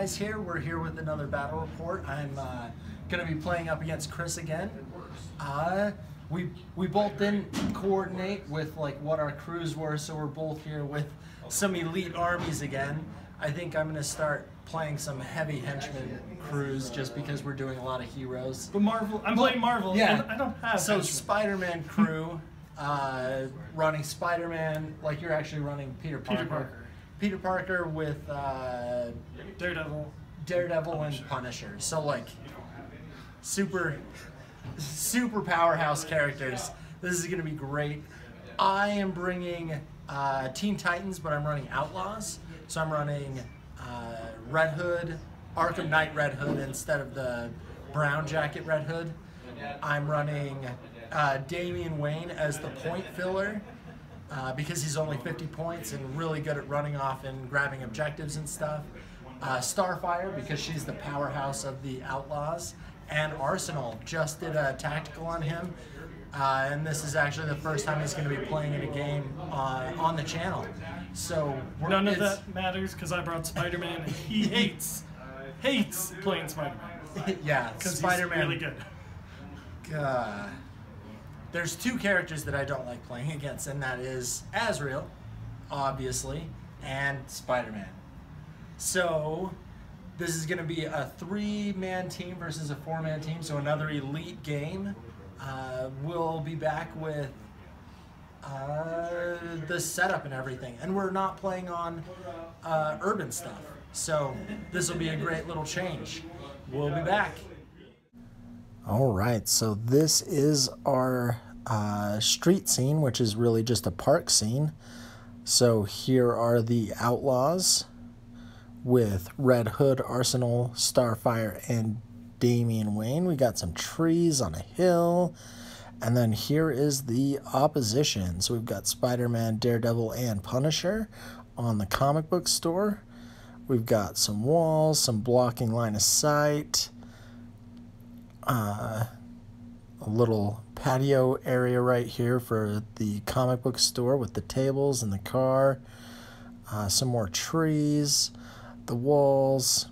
Guys here. We're here with another battle report. I'm uh, going to be playing up against Chris again. Uh, we we both didn't coordinate with like what our crews were, so we're both here with some elite armies again. I think I'm going to start playing some heavy henchmen crews just because we're doing a lot of heroes. But Marvel, I'm playing Marvel. Yeah. I don't have. So. Spider-Man crew, uh, running Spider-Man like you're actually running Peter Parker. Peter Parker. Peter Parker with uh, Daredevil. Daredevil and Punisher. So like super super powerhouse characters. This is gonna be great. I am bringing uh, Teen Titans, but I'm running Outlaws. So I'm running uh, Red Hood, Arkham Knight Red Hood instead of the Brown Jacket Red Hood. I'm running uh, Damian Wayne as the point filler uh, because he's only 50 points and really good at running off and grabbing objectives and stuff. Uh, Starfire because she's the powerhouse of the Outlaws. And Arsenal just did a tactical on him. Uh, and this is actually the first time he's going to be playing in a game uh, on the channel. So we're- None of that matters because I brought Spider-Man. and He hates, hates playing Spider-Man yeah, because Spider-Man. he's really good. Uh, there's two characters that I don't like playing against, and that is Azrael, obviously, and Spider Man. So, this is going to be a three man team versus a four man team, so another elite game. Uh, we'll be back with uh, the setup and everything, and we're not playing on uh, urban stuff, so this will be a great little change. We'll be back. All right, so this is our uh, street scene, which is really just a park scene. So here are the outlaws with Red Hood, Arsenal, Starfire, and Damian Wayne. We got some trees on a hill. And then here is the opposition. So we've got Spider Man, Daredevil, and Punisher on the comic book store. We've got some walls, some blocking line of sight uh, a little patio area right here for the comic book store with the tables and the car. Uh, some more trees, the walls.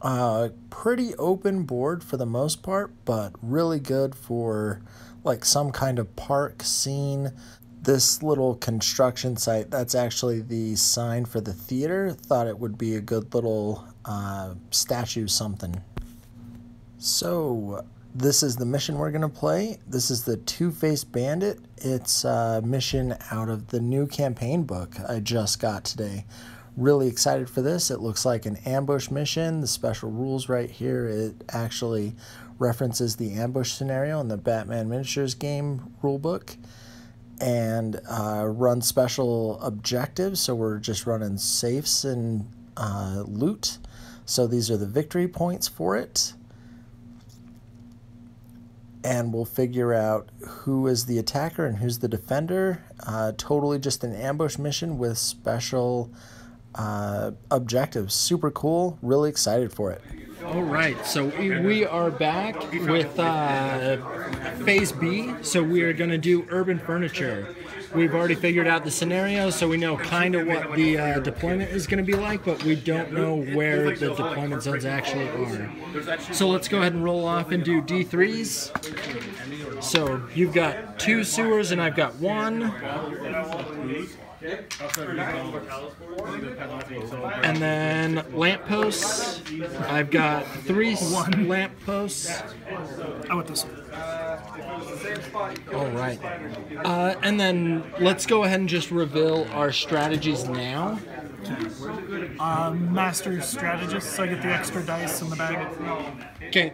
Uh, pretty open board for the most part, but really good for like some kind of park scene. This little construction site, that's actually the sign for the theater. Thought it would be a good little uh, statue something. So, this is the mission we're going to play. This is the Two Faced Bandit. It's a mission out of the new campaign book I just got today. Really excited for this. It looks like an ambush mission. The special rules right here, it actually references the ambush scenario in the Batman Miniatures game rulebook and uh, run special objectives. So, we're just running safes and uh, loot. So, these are the victory points for it and we'll figure out who is the attacker and who's the defender. Uh, totally just an ambush mission with special uh, objectives. Super cool. Really excited for it. All right, so we, are back with uh, Phase B. So we are going to do urban furniture. We've already figured out the scenario, so we know kind of what the uh, deployment is going to be like, but we don't know where the deployment zones actually are. So let's go ahead and roll off and do D3s. So you've got two sewers, and I've got one. And then lampposts. I've got three One. lampposts. I want this one. All right. Uh, and then let's go ahead and just reveal our strategies now. Um, master strategist, so I get the extra dice in the bag. Okay.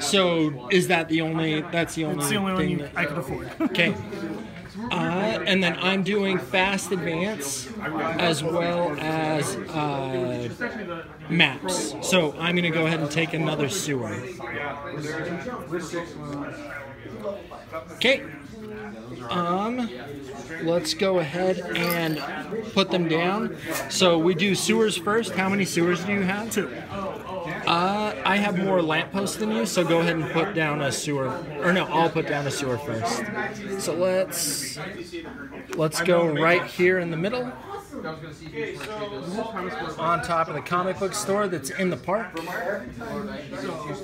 So is that the only? That's the only. It's the only one thing you, that- I could afford. Okay. Uh, and then I'm doing fast advance as well as uh, maps. So I'm going to go ahead and take another sewer. Okay. Um, let's go ahead and put them down. So we do sewers first. How many sewers do you have? Two. Uh, I have more lampposts than you, so go ahead and put down a sewer. Or no, I'll put down a sewer first. So let's let's go right here in the middle. on top of the comic book store that's in the park.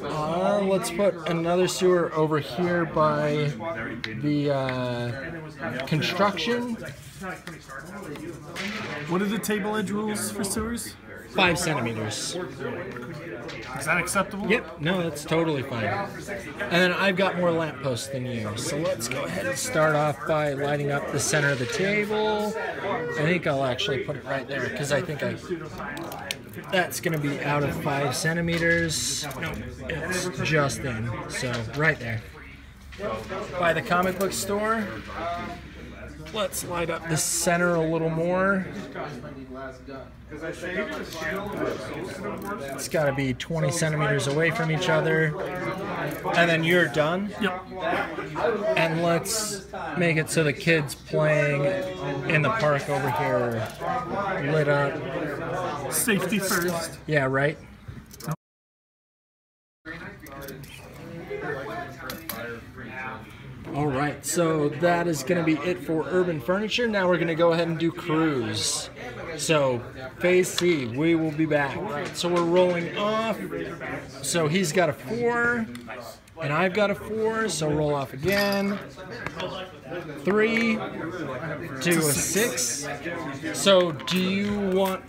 Uh, let's put another sewer over here by the uh, construction. What are the table edge rules for sewers? Five centimeters. Is that acceptable? Yep, no, that's totally fine. And then I've got more lampposts than you. So let's go ahead and start off by lighting up the center of the table. I think I'll actually put it right there because I think I that's going to be out of five centimeters. No, it's just in. So right there. By the comic book store. Let's light up the center a little more. It's got to be 20 centimeters away from each other. And then you're done. Yep. And let's make it so the kids playing in the park over here lit up. Safety first. Yeah, right? All right, so that is going to be it for urban furniture. Now we're going to go ahead and do cruise. So, phase C, we will be back. So we're rolling off. So he's got a four, and I've got a four. So roll off again. Three to a six. So do you want?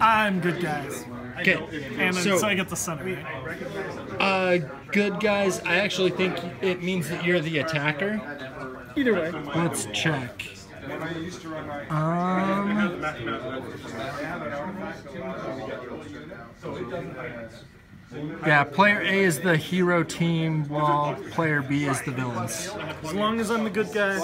I'm good, guys. Okay, And so so I get the center. right? uh, good guys. I actually think it means that you're the attacker. Either way. Let's check. Um, yeah, player A is the hero team, while player B is the villains. As long as I'm the good guy.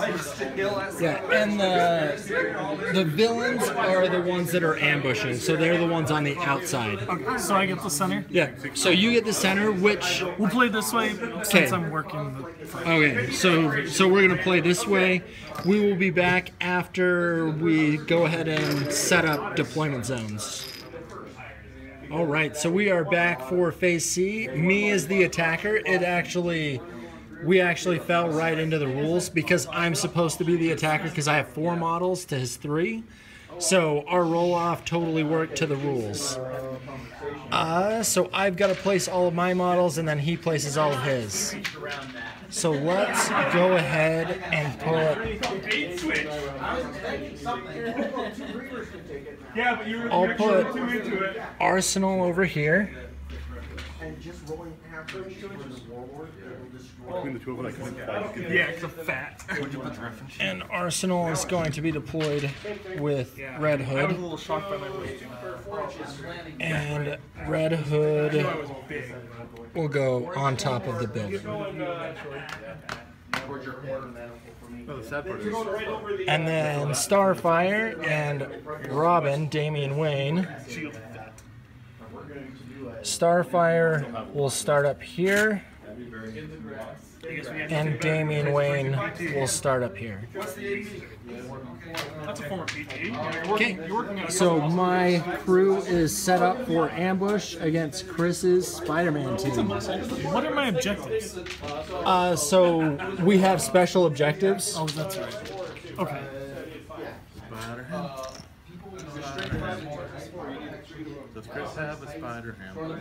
Yeah, and the the villains are the ones that are ambushing, so they're the ones on the outside. Okay, so I get the center. Yeah, so you get the center, which We'll play this way since Okay. I'm working. Okay, so so we're gonna play this way. We will be back after we go ahead and set up deployment zones. All right, so we are back for phase C. Me as the attacker. It actually, we actually fell right into the rules because I'm supposed to be the attacker because I have four models to his three. So our roll off totally worked to the rules. Uh, so I've got to place all of my models and then he places all of his. So let's go ahead and put. yeah, but you were, I'll put. Arsenal over here. Between the two of us, I couldn't Yeah, because I'm fat. And Arsenal is going to be deployed with Red I was a Hood. little shocked by my weight. And Red Hood I was big. will go on top of the building. The sad part is, And then Starfire and Robin, Damian Wayne. Starfire will start up here. And Damian Wayne will start up here. That's a former PT. You're Okay, working, you're working on a so my crew is set up for ambush against Chris's Spider-Man team. What are my objectives? Uh, so we have special objectives. Oh, that's right. Okay. does Chris have a Spider-Ham?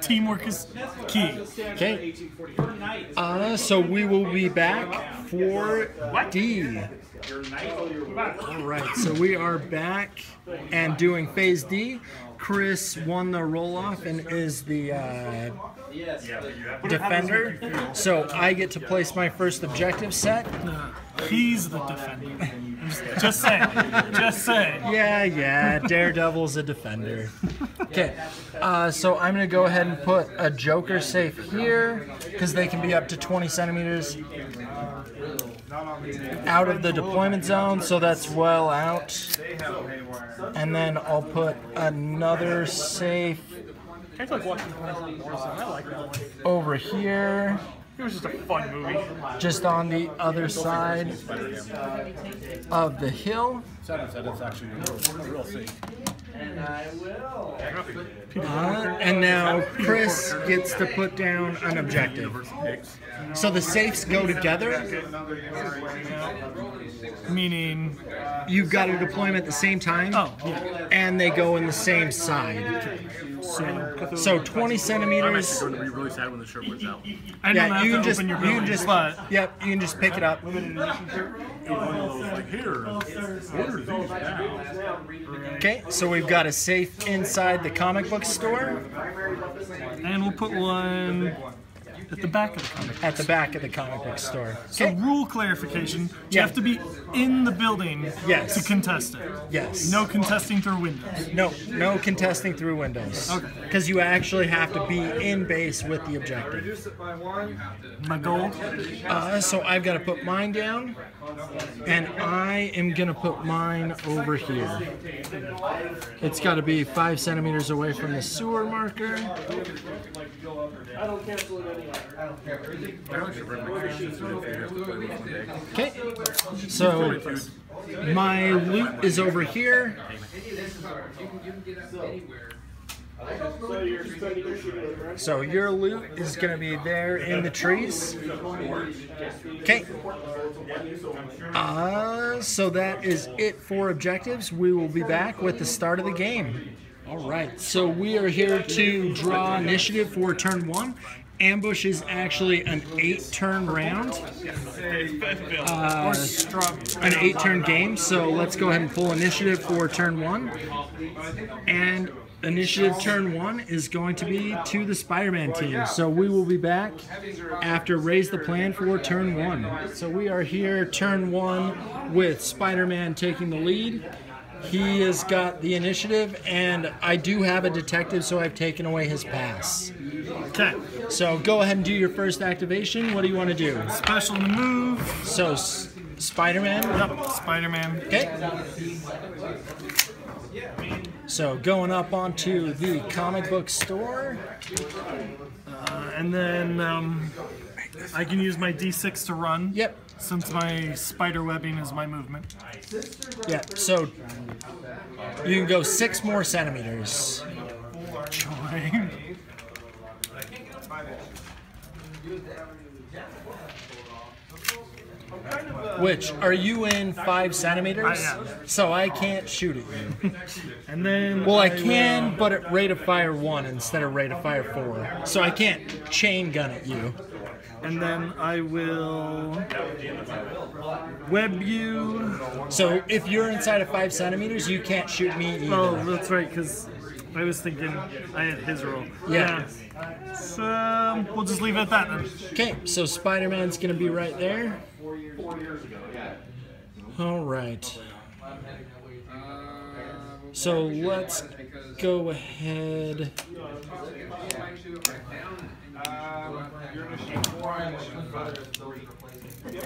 Teamwork is key. Okay. Uh, so we will be back for D. All right, so we are back and doing phase D. Chris won the roll off and is the uh, defender. So I get to place my first objective set. He's the defender. Just, just say. Just say. Yeah, yeah, Daredevil's a defender. Okay, uh, so I'm gonna go ahead and put a Joker safe here because they can be up to 20 centimeters. out of the deployment zone, so that's well out. And then I'll put another safe I like watching I like that one. over here, It was just a fun movie. just on the other side of the hill. Saturn said it's actually a real, a real safe. Uh, and now Chris gets to put down an objective. So the safes go together. Meaning, You've got to deploy them at the same time. oh, yeah. and they go in the same side. So, So 20 I'm actually centimeters. going to be really sad when the shirt wears out. I don't Yeah, you can just open you your building, can just yep, you can just pick it up. Like here, order these now. Okay, so we've got a safe inside the comic book store and we'll put one at the back of the comic. at the back of the comic book store. So Okay. rule clarification: you Yeah. have to be in the building Yes. to contest it. Yes. No contesting through windows. No, no contesting through windows. Okay. Because you actually have to be in base with the objective. Reduce it by one. My goal. Uh, so I've got to put mine down, and I am gonna put mine over here. It's got to be five centimeters away from the sewer marker. To to. Okay. So my loot is over here. So your loot is gonna be there in the trees. Okay. Uh, so that is it for objectives. We will be back with the start of the game. All right. So we are here to draw initiative for turn one. Ambush is actually an eight-turn round, straw. an eight-turn game. So let's go ahead and pull initiative for turn one. And initiative turn one is going to be to the Spider-Man team. So we will be back after raise the plan for turn one. So we are here turn one with Spider-Man taking the lead. He has got the initiative, and I do have a detective, so I've taken away his pass. Okay. So go ahead and do your first activation. What do you want to do? Special move. So S- Spider-Man. Yep. Spider-Man. Okay. So going up onto the comic book store. Uh, and then um, I can use my D6 to run. Yep. Since my spider webbing is my movement. Yeah. So you can go six more centimeters. Join. Which are you in five centimeters? I am. So I can't shoot at you. And then Well, I will- can, but at rate of fire one instead of rate of fire four. So I can't chain gun at you. And then I will web you. So if you're inside of five centimeters, you can't shoot me either. Oh, that's right, because I was thinking I had his roll. Yeah. Yeah. So we'll just leave it at that then. Okay, so Spider Man's gonna be right there. All right. So let's go ahead.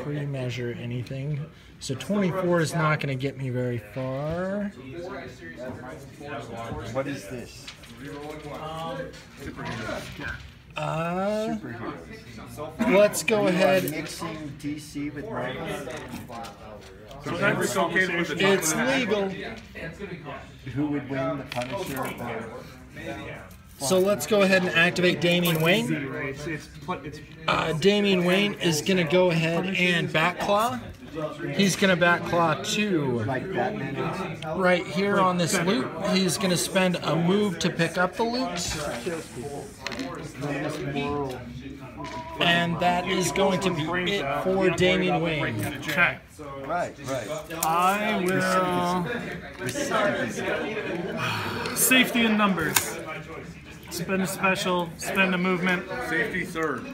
Pre-measure anything. So 24 is not going to get me very far. What is this? Um, Uh, let's go ahead. Mixing DC with Marvel? Sometimes it's okay to the It's legal. Who would win, the Punisher or the... So let's go ahead and activate Damian Wayne. It's, it's, it's, Uh, Damian Wayne is going to go ahead and Batclaw. He's going to Batclaw two. Like Batman is? Right here on this loot, he's going to spend a move to pick up the loot. And that is going to be it for Damian Wayne. okay. Right, right. I will. Safety in numbers. Spend a special, spend a movement. Safety third.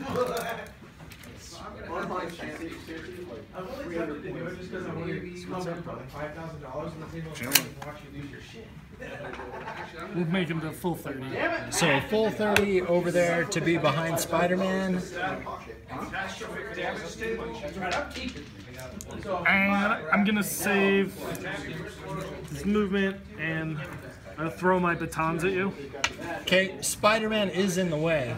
We'll make him to full 30. So full 30 over there to be behind Spider-Man. And I'm gonna save this movement and I'll throw my batons at you. Okay, Spider Man is in the way,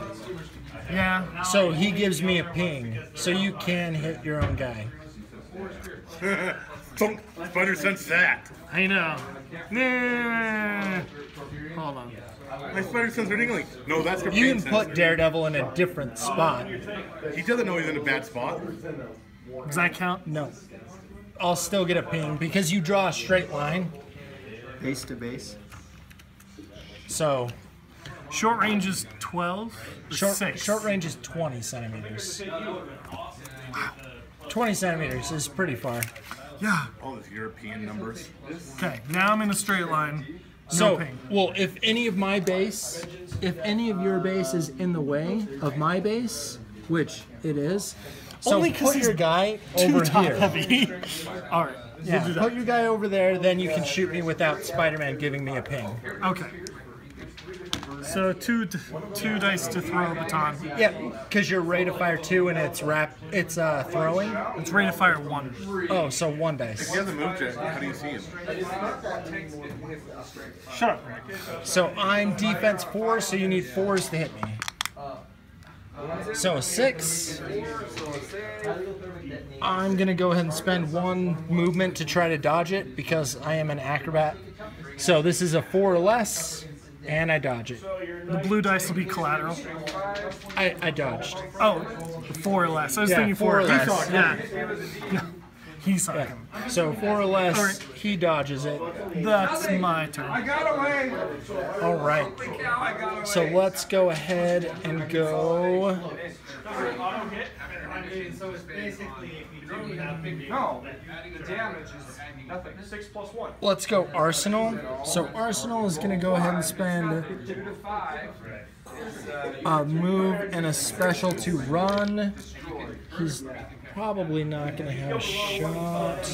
Yeah. so he gives me a ping, so you can hit your own guy. So, Spider sense that. I know. Nah. Hold on. My spider sense ridiculous. No, that's your You pain can sense. put Daredevil in a different spot. He doesn't know he's in a bad spot. Does that count? No. I'll still get a ping because you draw a straight line. Base to base. So Short range is 12. or short, six. short range is 20 centimeters. 20 centimeters is pretty far. Yeah. All those European numbers. Okay. Now I'm in a straight line. No So, ping. well, if any of my base, if any of your base is in the way of my base, which it is, so Only 'cause put your guy over top here. heavy. All right. Yeah, We'll do that. put your guy over there, then you can shoot me without Spider-Man giving me a ping. Okay. So two d- two dice to throw a baton. Yeah, because you're rate of fire two and it's rap, it's uh, throwing. It's rate of fire one. Oh, so one dice. He hasn't moved yet. How do you see him? Shut up. So I'm defense four, so you need fours to hit me. So a six. I'm gonna go ahead and spend one movement to try to dodge it because I am an acrobat. So this is a four or less, and I dodge it. The blue dice will be collateral. I, I dodged. Oh, four or less. I was Yeah, thinking four four. or less. Yeah. He sucked Yeah. him. So four or less, Alright. he dodges it. That's my turn. I got away. All right. So let's go ahead and go. No, the damage is nothing. Six plus one. Let's go Arsenal. So Arsenal is gonna go ahead and spend Two to five. a move and a special to run. He's probably not gonna have a shot.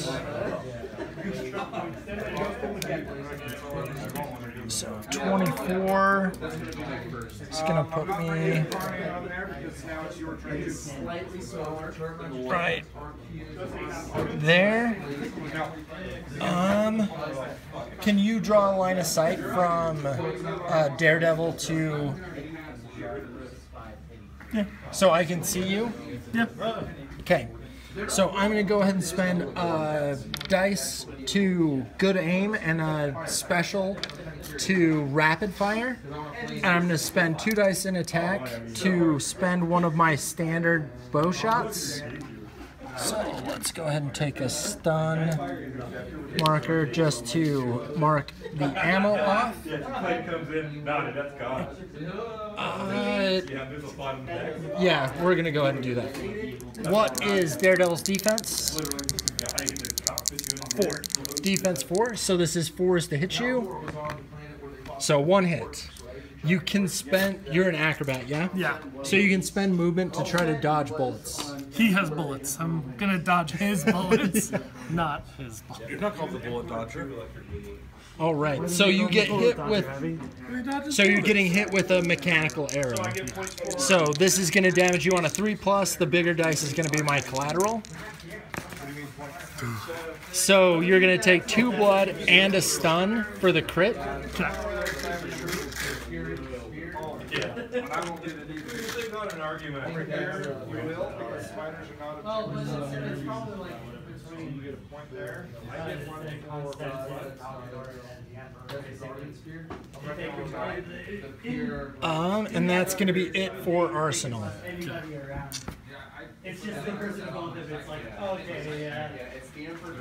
So 24 is gonna put me right there. Um, can you draw a line of sight from uh, Daredevil to? Yeah. So I can see you. Yeah. Okay. So I'm gonna go ahead and spend uh, dice to good aim and a special to rapid fire, and I'm gonna spend two dice in attack to spend one of my standard bow shots. So let's go ahead and take a stun marker just to mark the ammo off. Uh, yeah, we're gonna go ahead and do that. What is Daredevil's defense? Four. Defense four. So this is fours to hit you. So one hit. You can spend. You're an acrobat, yeah. Yeah. So you can spend movement to try to dodge bullets. He has bullets. I'm gonna dodge his bullets, not his bullets. You're not called the bullet dodger. All right. So you get hit with. So you're getting hit with a mechanical arrow. So this is going to damage you on a three plus. The bigger dice is going to be my collateral. So you're going to take two blood and a stun for the crit. Um, and that's going to be it for Arsenal. It's just the person goes if it's like, okay, oh, yeah. Yeah, it's the emperor.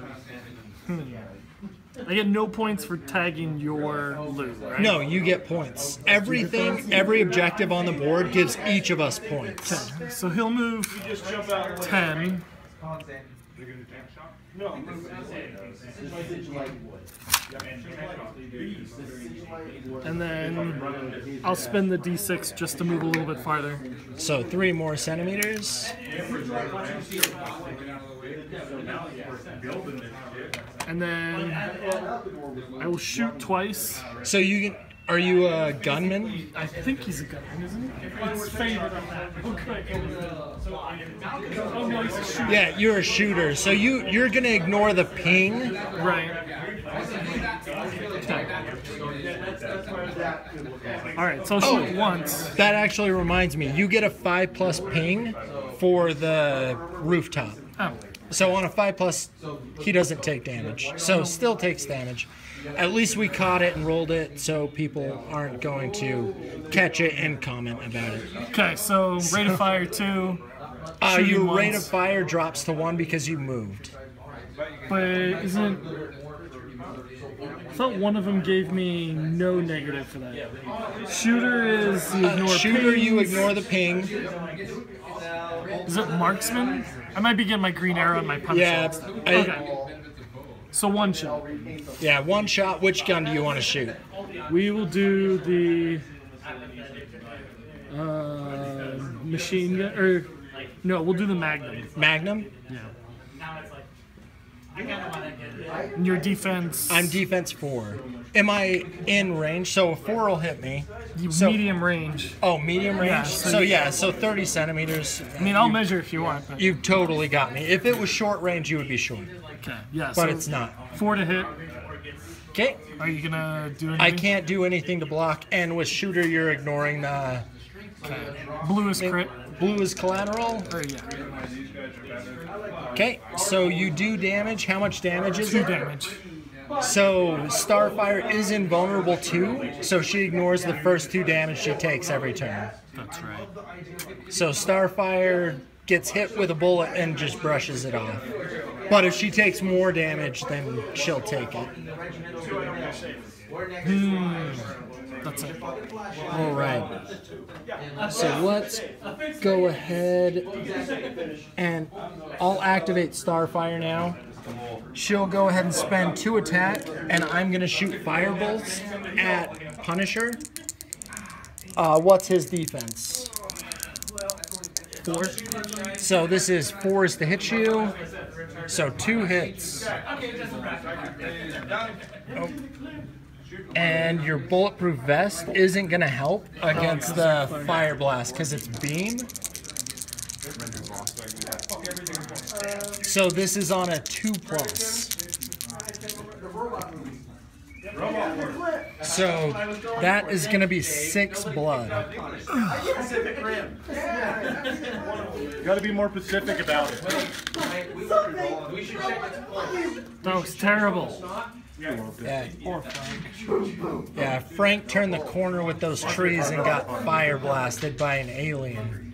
I hmm. get no points for tagging your loot, right? No, you get points. Everything, every objective on the board gives each of us points. So he'll move ten. And then I'll spend the d6 just to move a little bit farther. So three more centimeters. And then I will shoot twice. So you can Are you a gunman? I think he's a gunman, isn't he? It's on that. Okay. Oh no, he's a shooter. Yeah, you're a shooter. So you you're gonna ignore the ping. Right. All right, so I'll shoot Oh. once. That actually reminds me. You get a five plus ping for the rooftop. Oh, So on a five plus, he doesn't take damage. So still takes damage. At least we caught it and rolled it, so people aren't going to catch it and comment about it. okay. So rate of fire two, Uh, your rate of fire drops to one because you moved. but isn't? I thought one of them gave me no negative for that. Shooter is you Uh, ignore shooter, you ignore the ping. Is it marksman? I might be getting my green arrow and my punch. Yeah. I- okay. So one shot. Yeah, one shot. Which gun do you want to shoot? We will do the uh, machine gun, or no, we'll do the magnum. Magnum. Yeah. And your defense. I'm defense four. Am I in range? So a four will hit me. So, medium range. Oh, medium range. Yeah, so, so yeah, so 30 centimeters. I mean, I'll measure if you want. But, You totally got me. If it was short range, you would be short, okay. Yeah. but so it's not. Four to hit. Okay. Are you gonna do anything? I can't do anything to block, and with shooter, you're ignoring the Okay. Blue is crit. blue is collateral. Or yeah. Okay, so you do damage. How much damage is Two it? damage. So Starfire is invulnerable too, so she ignores the first two damage she takes every turn. That's right. So Starfire gets hit with a bullet and just brushes it off. But if she takes more damage, then she'll take it. That's it. All right. So let's go ahead and I'll activate Starfire now. She'll go ahead and spend two attack, and I'm gonna shoot fire bolts at Punisher. Uh, what's his defense? Four. So this is four is to hit you. So two hits. Oh. And your bulletproof vest isn't gonna help against the fire blast because it's beam. So this is on a two plus. So that is gonna be six blood. You gotta be more specific about it. That was terrible. Yeah. Yeah, Frank turned the corner with those trees and got fire blasted by an alien.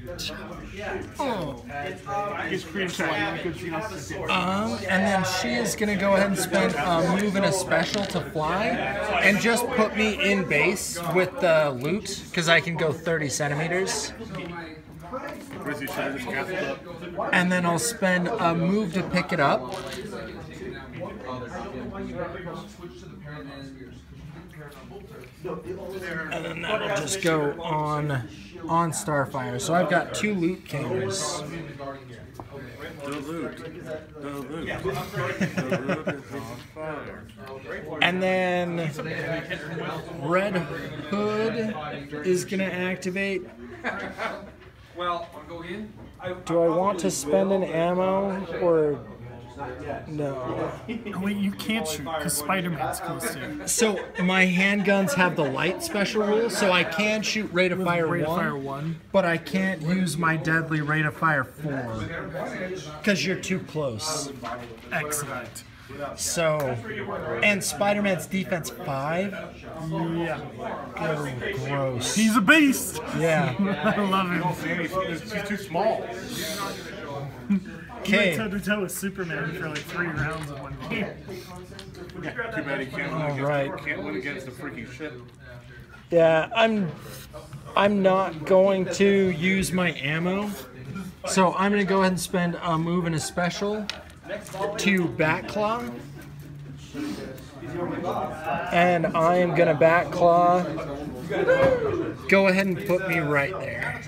Um, and then she is gonna go ahead and spend a move and a special to fly, and just put me in base with the loot because I can go 30 centimeters. Grizzly should have just cast it up. And then I'll spend a move to pick it up. And then that'll just go on on Starfire. So I've got two loot cameras. The loot. The loot. The loot is on fire. And then Red Hood is gonna activate. Well, I'll go in. Do I want to spend an ammo or no? Wait, you can't shoot because Spider-Man's close to you. So my handguns have the light special rule, so I can shoot rate of fire Rate of one, fire one. but I can't use my deadly rate of fire four because you're too close. Excellent. So, and Spider-Man's defense five. Yeah. Oh, gross. He's a beast. yeah. I love him. He's, he's too small. He went Okay. toe to toe with Superman for like three rounds in one game. Too bad he can't win All against, right. can't win against the freaking ship. Yeah, I'm I'm not going to use my ammo. So I'm gonna go ahead and spend a move and a special to Batclaw. And I am gonna Batclaw. Go ahead and put me right there.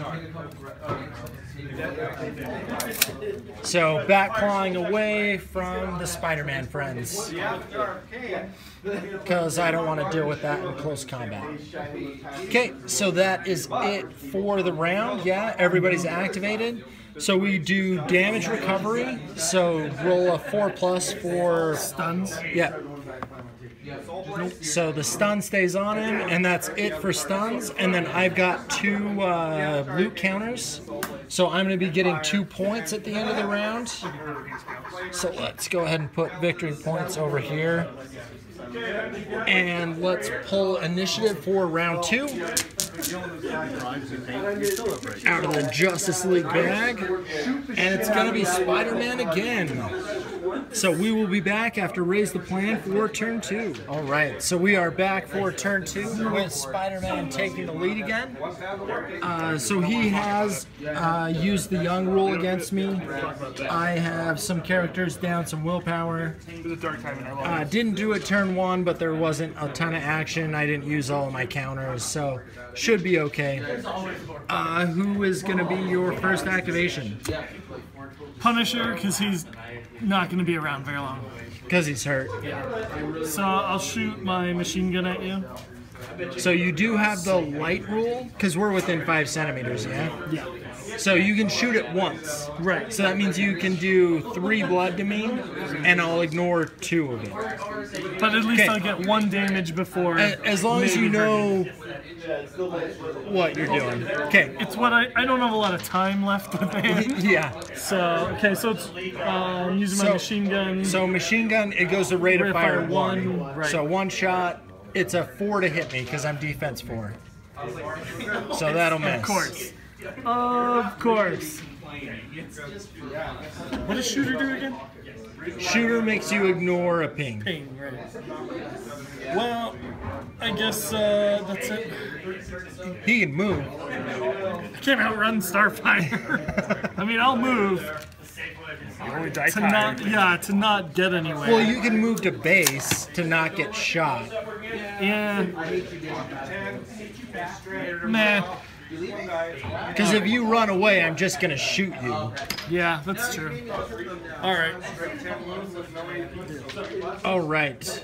So Batclawing away from the Spider-Man friends. Because I don't want to deal with that in close combat. Okay, so that is it for the round. Yeah, everybody's activated. So we do damage recovery. So roll a four plus for Stuns. yeah. So the stun stays on him, and that's it for stuns. And then I've got two uh, loot counters, so I'm going to be getting two points at the end of the round. So let's go ahead and put victory points over here. And let's pull initiative for round two out of the Justice League bag. And it's going to be Spider Man again. So we will be back after Raise the Plan for turn two. All right, so we are back for turn two with Spider-Man taking the lead again. Uh, so he has uh, used the Young rule against me. I have some characters down, some willpower. Uh, didn't do it turn one, but there wasn't a ton of action. I didn't use all of my counters, so should be okay. Uh, who is going to be your first activation? Punisher, because he's not going to be around very long. Because he's hurt. Yeah. So I'll shoot my machine gun at you. So you do have the light rule because we're within five centimeters, yeah. Yeah. So you can shoot it once. Right. So that means you can do three blood to me, and I'll ignore two of it. But at least Okay. I'll get one damage before. A- As long as you know what you're doing. Okay. It's what I I don't have a lot of time left with it. Yeah. So okay, so it's um, using my machine gun. So machine gun, it goes to rate of Rate of fire fire one. one, right. So one shot, it's a four to hit me because I'm defense four. So that'll miss. of course. Of course. What does shooter do again? Shooter makes you ignore a ping. Pain, right. Well, I guess uh, that's it. He can move. I can't outrun Starfire. I mean, I'll move to not, yeah, to not get anywhere. Well, you can move to base to not get shot. yeah. Nah. Because if you run away, I'm just gonna shoot you. Yeah, that's true. All right. All right.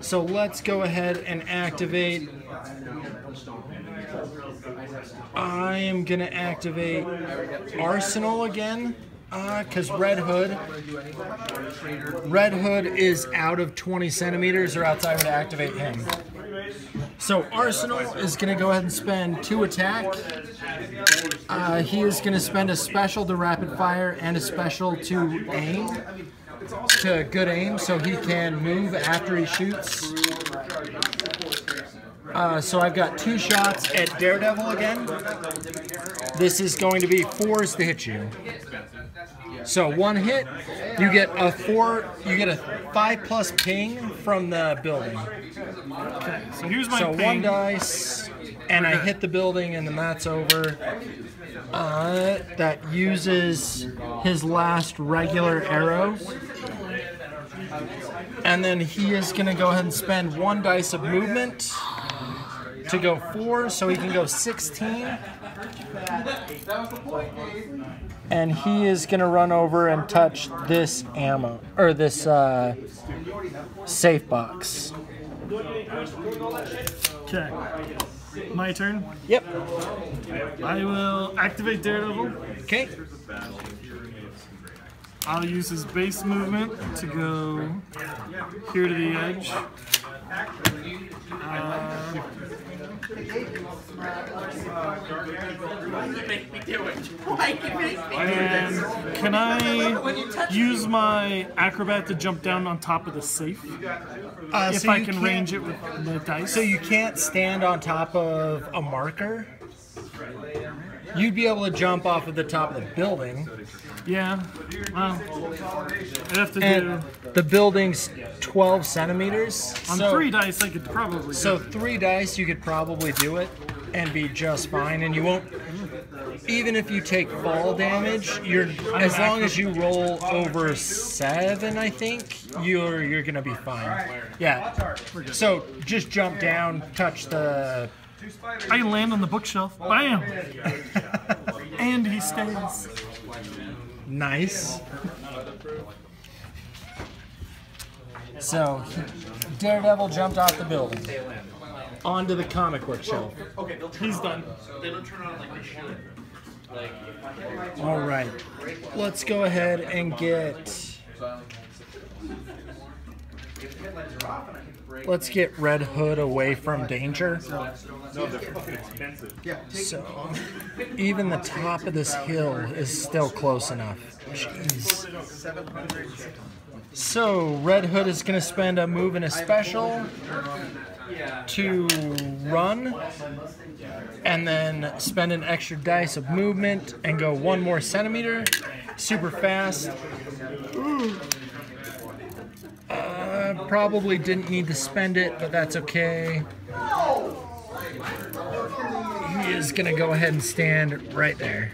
So let's go ahead and activate. I am gonna activate Arsenal again. Uh, because Red Hood, Red Hood is out of 20 centimeters, or else I would activate him. So Arsenal is going to go ahead and spend two attack. Uh, he is going to spend a special to rapid fire and a special to aim, to good aim, so he can move after he shoots. Uh, so I've got two shots at Daredevil again. This is going to be fours to hit you. So one hit, you get a four, you get a five plus ping from the building. So here's my So one dice, and I hit the building, and the mat's over. Uh, that uses his last regular arrow. And then he is going to go ahead and spend one dice of movement to go four, so he can go 16. And he is going to run over and touch this ammo, or this uh, safe box. Okay. My turn. Yep. I will activate Daredevil. Okay. I'll use his base movement to go here to the edge. Uh, and can I use my acrobat to jump down on top of the safe? Uh, if so I can range it with the dice? So you can't stand on top of a marker. You'd be able to jump off of the top of the building, yeah. Well, I'd have to do the building's 12 centimeters. on so, three dice. I could probably. So do it. three dice, you could probably do it and be just fine, and you won't. Even if you take fall damage, you're as long as you roll over seven, I think you're you're gonna be fine. Yeah. So just jump down, touch the I land on the bookshelf. Bam. And he stays. Nice. So, Daredevil jumped off the building onto the comic book shelf. He's done. All right, let's go ahead and get. Let's get Red Hood away from danger. So, even the top of this hill is still close enough. Jeez. So, Red Hood is going to spend a move and a special to run, and then spend an extra dice of movement and go one more centimeter, super fast. Uh, probably didn't need to spend it, but that's okay. He is gonna go ahead and stand right there.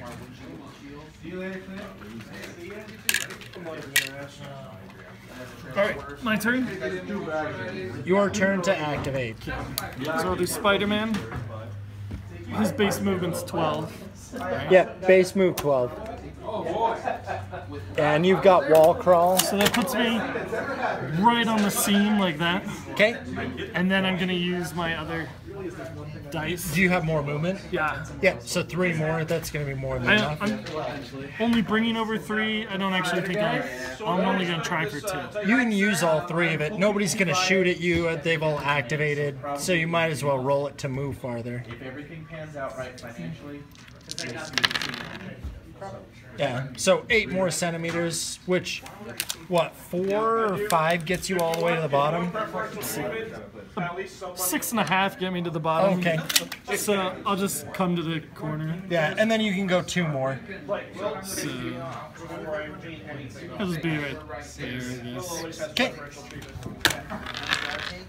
Alright, my turn. Your turn to activate. So I'll do Spider Man. His base movement's 12. Yep, base move 12. And you've got wall crawl. So that puts me right on the seam like that. Okay. And then I'm going to use my other dice. Do you have more movement? Yeah. Yeah, so three more. That's going to be more than I, enough. I'm only bringing over three. I don't actually think I. I'm only going to try for two. You can use all three of it. Nobody's going to shoot at you. uh, They've all activated. So you might as well roll it to move farther. If everything pans out right financially, Yeah. So eight more centimeters, which, what, four or five gets you all the way to the bottom? Six and a half get me to the bottom. Okay. So I'll just come to the corner. Yeah, and then you can go two more. So I'll just be right there. Okay.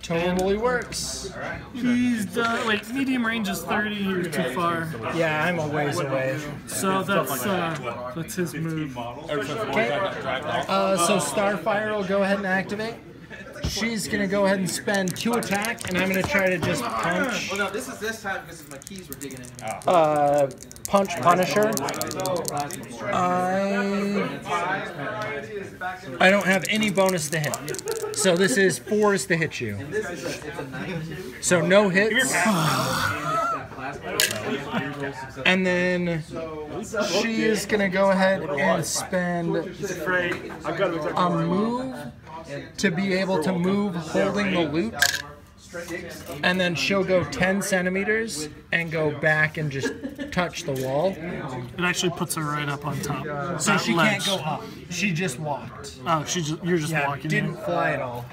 Totally works. He's done. Wait, medium range is 30. You're too far. Yeah, I'm a ways away. So that's uh, that's his move. Uh, so Starfire will go ahead and activate. She's gonna go ahead and spend two attack, and I'm gonna try to just punch. Well, no, this is this time because my keys were digging in. Uh, punch Punisher. I I don't have any bonus to hit, so this is fours to hit you. This is a, it's a nine. So no hits. And then she is gonna go ahead and spend a move to be able to move holding the loot. And then she'll go 10 centimeters and go back and just touch the wall. It actually puts her right up on top. So That she ledge. can't go up. She just walked. Oh, she just you're just Yeah, walking. didn't in. fly at all.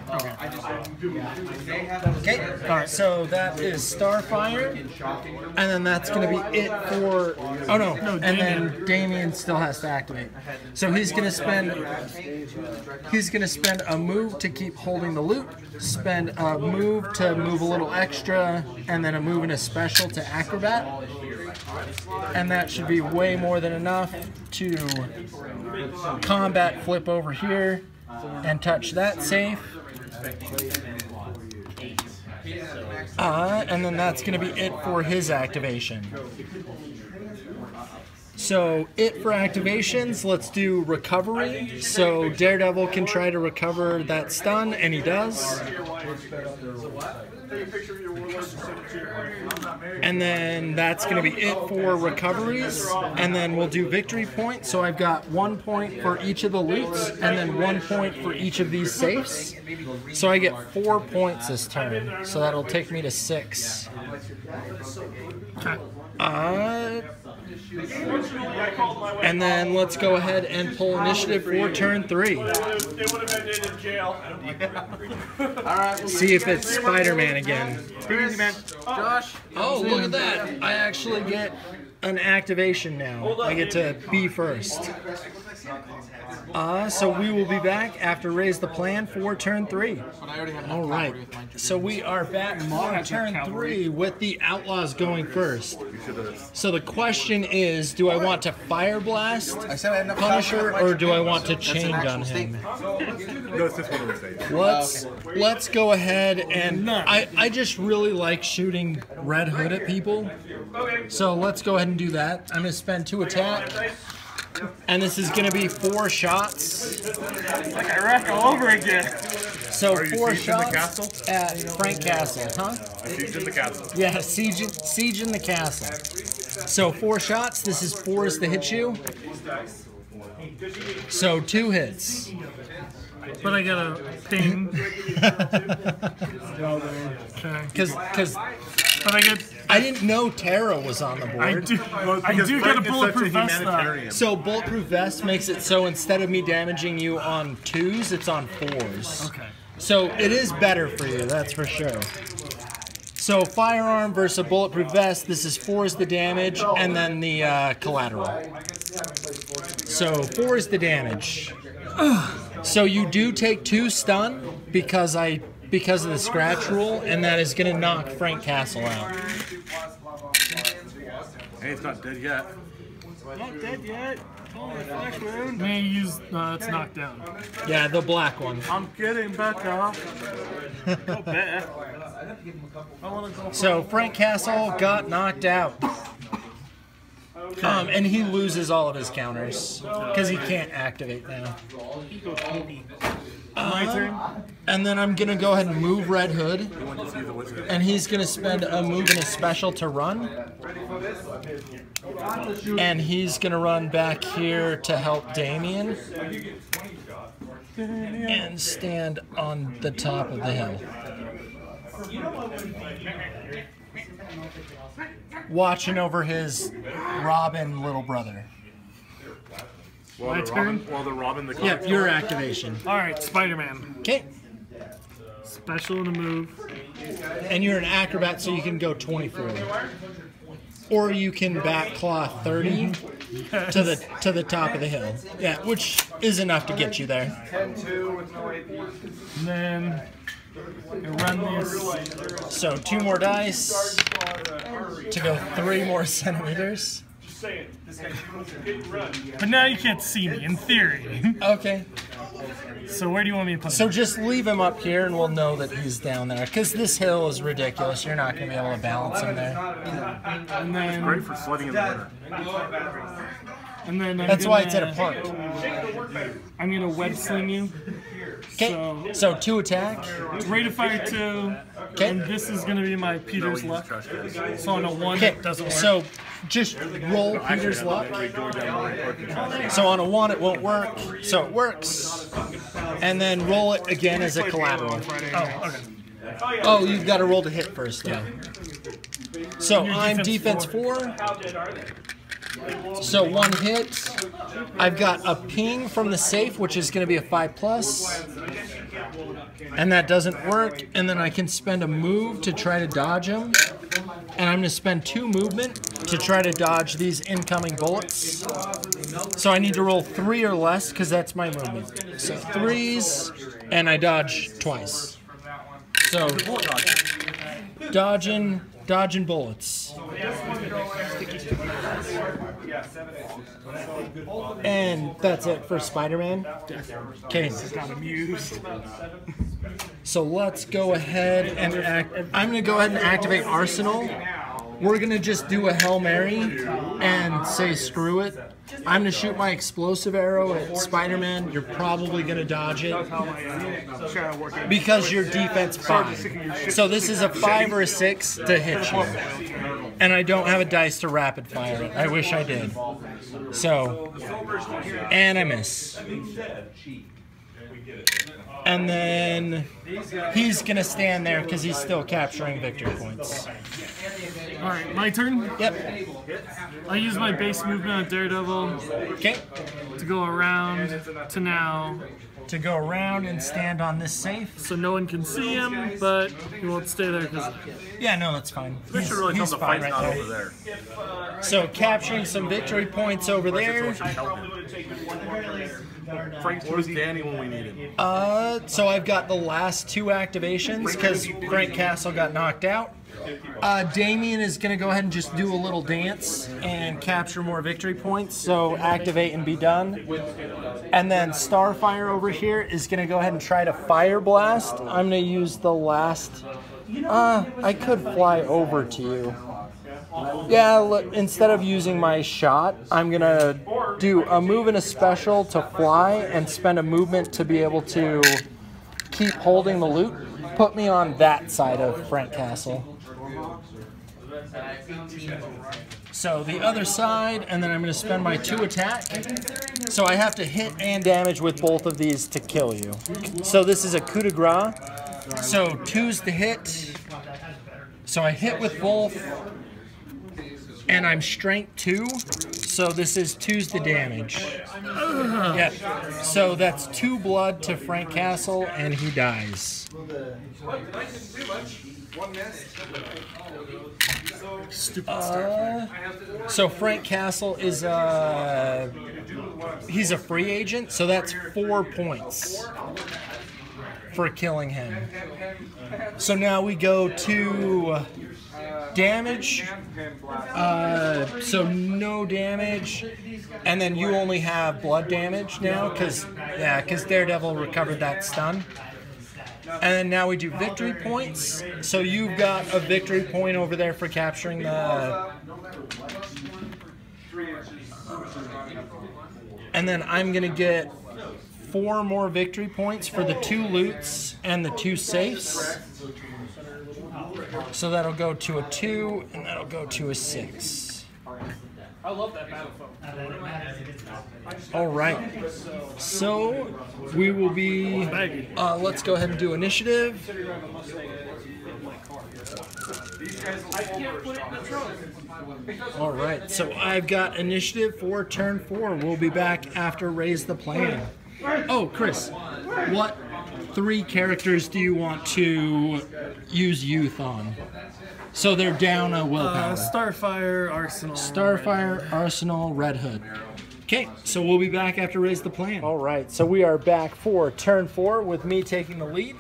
Okay, alright, so that is Starfire. And then that's going to be it for. Oh no, and then Damian still has to activate. So he's going to spend. He's going to spend a move to keep holding the loot, spend a move to move a little extra, and then a move and a special to acrobat. And that should be way more than enough to combat flip over here and touch that safe. Uh, and then that's going to be it for his activation. So, it for activations, let's do recovery. So, Daredevil can try to recover that stun, and he does. And then that's going to be it for recoveries. And then we'll do victory points. So I've got one point for each of the loots, and then one point for each of these safes. So I get four points this turn. So that'll take me to six. Uh, and then let's go ahead and pull initiative for turn three. They would have ended in jail. See if it's Spider Man again. Josh, Oh, look at that! I actually get an activation now. I get to be first. Uh, so we will be back after raise the plan for turn three. But I already have All enough right. cavalry with my So we are back for turn three with the outlaws going first. So the question is, do I want to fire blast I said I had enough Punisher or do I want to chain gun him? statement. No, it's just one of those things. Let's let's go ahead and I, I just really like shooting Red Hood at people. So let's go ahead and do that. I'm gonna spend two attack. And this is gonna be four shots. Like Iraq all over again. So Are four shots castle? at Frank Castle, huh? Siege in the castle. Yeah, siege, siege in the castle. So four shots. This is four is to hit you. So two hits. But I got a ping. Okay. Because because But I get I didn't know Tara was on the board. I board. do I do get a Frank is bulletproof vest though. So bulletproof vest makes it so instead of me damaging you on twos, it's on fours. Okay. So it is better for you, that's for sure. So firearm versus a bulletproof vest. This is four is the damage, and then the uh, collateral. So four is the damage. So you do take two stun because I because of the scratch rule, and that is going to knock Frank Castle out. Hey, it's not dead yet. Not dead yet. Only a flesh wound. May use no, it's knocked down. Yeah, the black one. I'm getting better. oh, better. I wanna go So Frank Castle got knocked out. Um, and he loses all of his counters because he can't activate now. my turn. And then I'm gonna go ahead and move Red Hood, You want to see the wizard? and he's gonna spend a move and a special to run. And he's gonna run back here to help Damian. And stand on the top of the hill. Watching over his Robin little brother. While My they're turn? robbing, while they're robbing the Yeah, your activation. All right, Spider-Man. Okay. Special in the move. And you're an acrobat, so you can go 24. Or you can Batclaw 30 to the to the top of the hill. Yeah, which is enough to get you there. And then I run this. So two more dice to go three more centimeters. But now you can't see me, in theory. Okay. so where do you want me to put So him? just leave him up here and we'll know that he's down there. Because this hill is ridiculous. You're not going to be able to balance him there. And then, Great for sledding in the winter. and then I'm That's why it's at a park. I'm gonna web sling you. Okay. So So two attack. rate of fire two, Okay. and this is gonna be my Peter's we use luck. So on a one, Okay. it doesn't work. So just roll Peter's luck. We're going down Marine Park and trash So on a one, it won't work. So it works. And then roll it again as a collateral. oh, okay. Oh, you've got to roll to hit first, though. So Your I'm defense defense four. So one hit. I've got a ping from the safe, which is going to be a five plus, and that doesn't work. And then I can spend a move to try to dodge him, and I'm going to spend two movement to try to dodge these incoming bullets. So I need to roll three or less because that's my movement. So threes, and I dodge twice. So dodging, dodging bullets. And that's it for Spider-Man. Okay. Got amused. So let's go ahead and act. I'm gonna go ahead and activate Arsenal. We're gonna just do a Hail Mary and say screw it. I'm gonna shoot my explosive arrow at Spider-Man. You're probably gonna dodge it because your defense five. So this is a five or a six to hit you, and I don't have a dice to rapid fire it. I wish I did. So, miss. And then he's gonna stand there because he's still capturing victory points. All right, my turn. Yep. I use my base movement on Daredevil Okay. to go around to now to go around and stand on this safe. So no one can see him, but he won't stay there because Yeah, no, that's fine. We should really tell he's the fine fight's right not there. over there. So capturing some victory points over there. Frank, where's Danny when we need him? Uh, so I've got the last two activations because Frank Castle got knocked out. Uh, Damian is going to go ahead and just do a little dance and capture more victory points. So activate and be done. And then Starfire over here is going to go ahead and try to Fire Blast. I'm going to use the last. Uh, I could fly over to you. Yeah, look, instead of using my shot, I'm gonna do a move and a special to fly and spend a movement to be able to keep holding the loot. Put me on that side of Frank Castle. So the other side, and then I'm gonna spend my two attack. So I have to hit and damage with both of these to kill you. So this is a coup de grace. So two's the hit. So I hit with both and I'm strength two, so this is two's the damage. Yeah, so that's two blood to Frank Castle, and he dies. Stupid Uh, so Frank Castle is a he's a free agent, so that's four points for killing him. So now we go to damage. Uh, so no damage, and then you only have blood damage now, because yeah, because Daredevil recovered that stun. And now we do victory points. So you've got a victory point over there for capturing the. And then I'm gonna get four more victory points for the two loots and the two safes. So that'll go to a two, and that'll go to a six. I love that battle phone. All right. So we will be. Uh, let's go ahead and do initiative. I can't put it in the trunk. All right. So I've got initiative for turn four. We'll be back after raise the plan. Oh, Chris, what three characters do you want to use youth on? So they're down a willpower. Uh, Starfire, Arsenal. Starfire, Arsenal, Red Hood. Okay, so we'll be back after raise the plan. All right, so we are back for turn four with me taking the lead.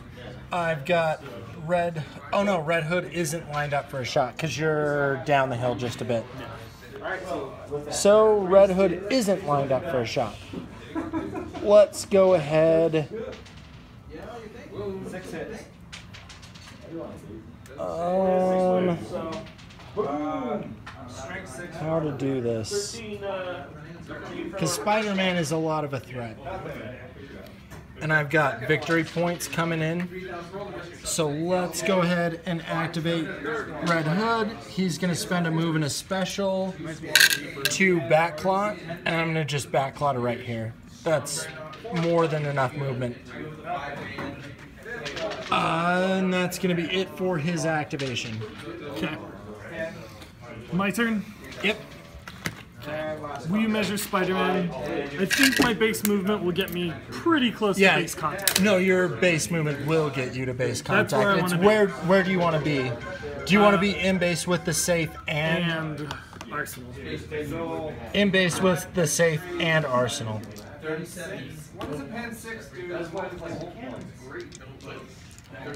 I've got Red. Oh no, Red Hood isn't lined up for a shot because you're down the hill just a bit. So Red Hood isn't lined up for a shot. Let's go ahead. Um, how to do this? Because Spider-Man is a lot of a threat. And I've got victory points coming in. So let's go ahead and activate Red Hood. He's going to spend a move and a special to Batclaw. And I'm going to just Batclaw it right here. That's more than enough movement. Uh, and that's going to be it for his activation. Okay. My turn. Yep. Will you measure Spider-Man? I think my base movement will get me pretty close Yeah. to base contact. No, your base movement will get you to base contact. That's where I it's wanna be. where where do you want to be? Do you want to be in base with the safe and, And Arsenal. in base with the safe and arsenal?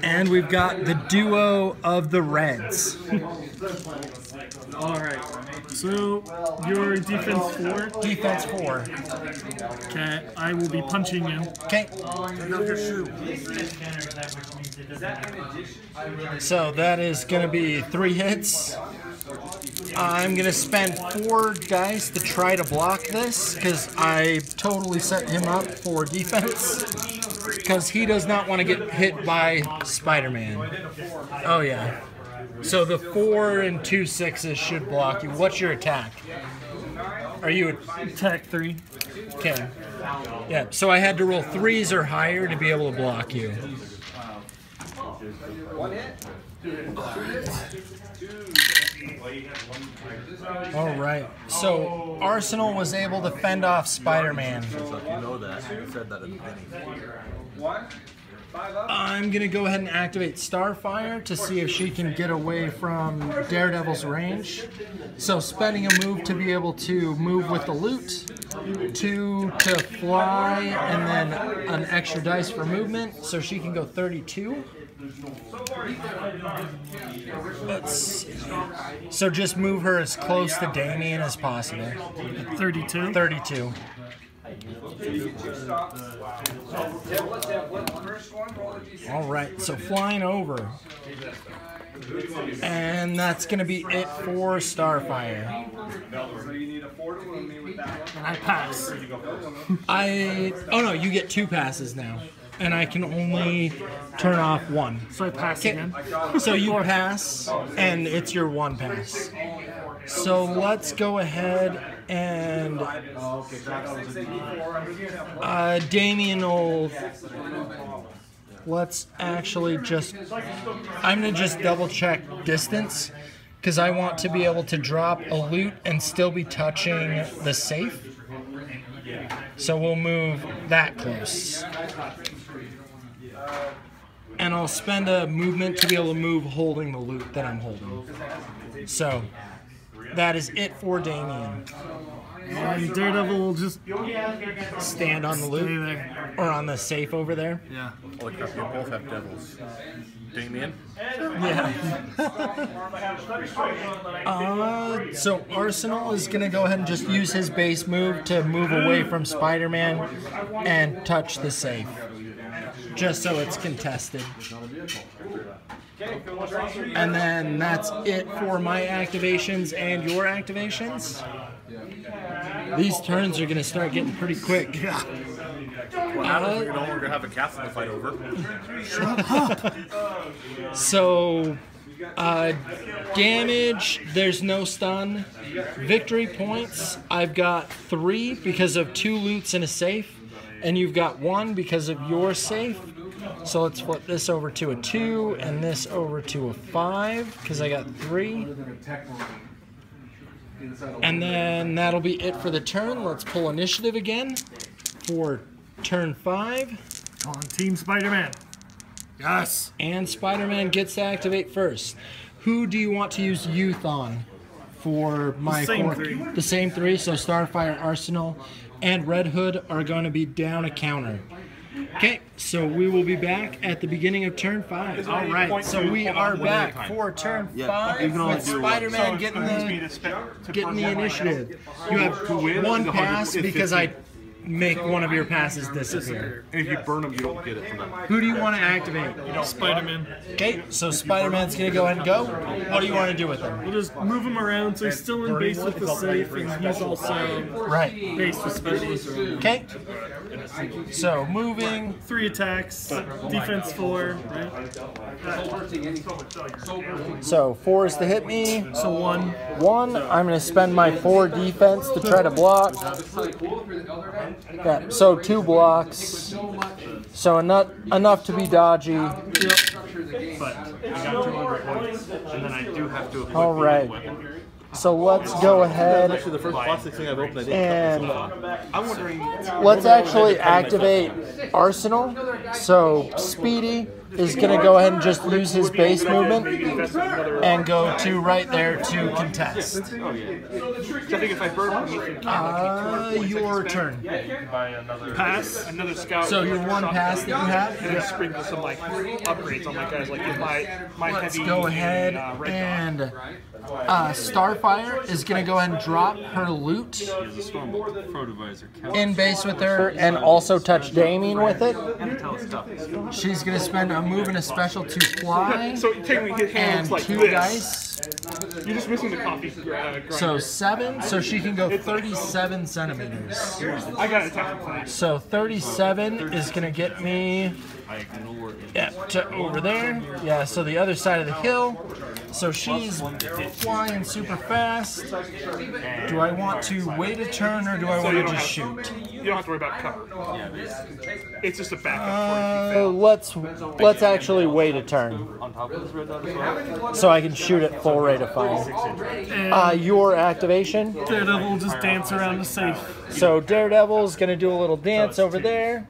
And we've got the duo of the Reds. All right. So your defense four. Defense four. Okay. I will be punching you. Okay. So that is going to be three hits. I'm going to spend four dice to try to block this because I totally set him up for defense because he does not want to get hit by Spider-Man. Oh, yeah. So the four and two sixes should block you. What's your attack? Are you Attack three. Okay. Yeah, so I had to roll threes or higher to be able to block you. All right. So Arsenal was able to fend off Spider-Man. You know that, you said that at the beginning. One. I'm gonna go ahead and activate Starfire to see if she can get away from Daredevil's range. So spending a move to be able to move with the loot, two to fly, and then an extra dice for movement, so she can go 32. Let's see. So just move her as close to Damian as possible. 32. 32. Two stops. Yeah, what's that? What first one? Roll a d6. All right, so flying over. And that's going to be it for Starfire. So you need a four to win me with that one. I pass. I. Oh no, you get two passes now. And I can only turn off one. So I pass Okay. again. So you pass, and it's your one pass. So let's go ahead and. Uh, Damian will. Let's actually just. I'm gonna just double check distance because I want to be able to drop a loot and still be touching the safe. So we'll move that close. And I'll spend a movement to be able to move holding the loot that I'm holding. So that is it for Damian. And Daredevil will just Stand on the stay loot there. or on the safe over there. Yeah. Holy crap, you both have devils. Damian? Yeah. uh, so Arsenal is gonna go ahead and just use his base move to move away from Spider-Man and touch the safe, just so it's contested. And then that's it for my activations and your activations. These turns are gonna start getting pretty quick. What happens when you no longer have a castle to fight over? So, uh, damage, there's no stun. Victory points, I've got three because of two loots and a safe. And you've got one because of your safe. So let's flip this over to a two and this over to a five because I got three. And then that'll be it for the turn. Let's pull initiative again for turn five. On Team Spider-Man. Yes. And Spider-Man gets to activate first. Who do you want to use youth on for my same four- three. The same three. So Starfire, Arsenal, and Red Hood are going to be down a counter. Okay, so we will be back at the beginning of turn five. All right, so we are back for turn five with Spider-Man getting the getting the initiative. You have one pass because I make one of your passes disappear. And if you burn them, you don't get it from them. Who do you want to activate? Spider-Man. Okay, so Spider-Man's gonna go ahead and go. What do you want to do with him? We'll just move him around so he's still in base with the safe and he's also Right. base with specials. Okay. So moving. Three attacks, defense four, right? So four is to hit me. So one. One. I'm gonna spend my four defense to try to block. Yeah. So two blocks. So enough enough to be dodgy. But I got 200 points, and then I do have to equip All weapon. So let's go ahead Actually, the first plastic thing I've opened, I didn't and I'm wondering. let's actually activate Arsenal. So Speedy is gonna go ahead and just use his base movement and go to right there to contest. Oh yeah. So I think if I burn one, you can Uh, your turn. Pass. Another scout. So your one pass that you have. And just sprinkle some like upgrades on my guys, like my my Let's heavy. go ahead uh, red dot. and uh, Starfire is gonna go ahead and drop her loot in base with her and also touch Damian with it. And a telescope. She's gonna spend a move and a special to fly So technically, his hand and looks like two this. dice. You're just missing the coffee uh, grinder. So seven, so she can go 37 centimeters. I got a attack class. So 37 is gonna get me I. Yeah, to over there. Yeah, so the other side of the hill. So she's flying super fast. Do I want to wait a turn or do I want to just shoot? You don't have to worry about cover. It's just a backup Uh, let's let's actually wait a turn On top of this red dot as well? so I can shoot at full rate of fire. Uh, your activation. Daredevil will just dance around the safe. So Daredevil's gonna do a little dance over there.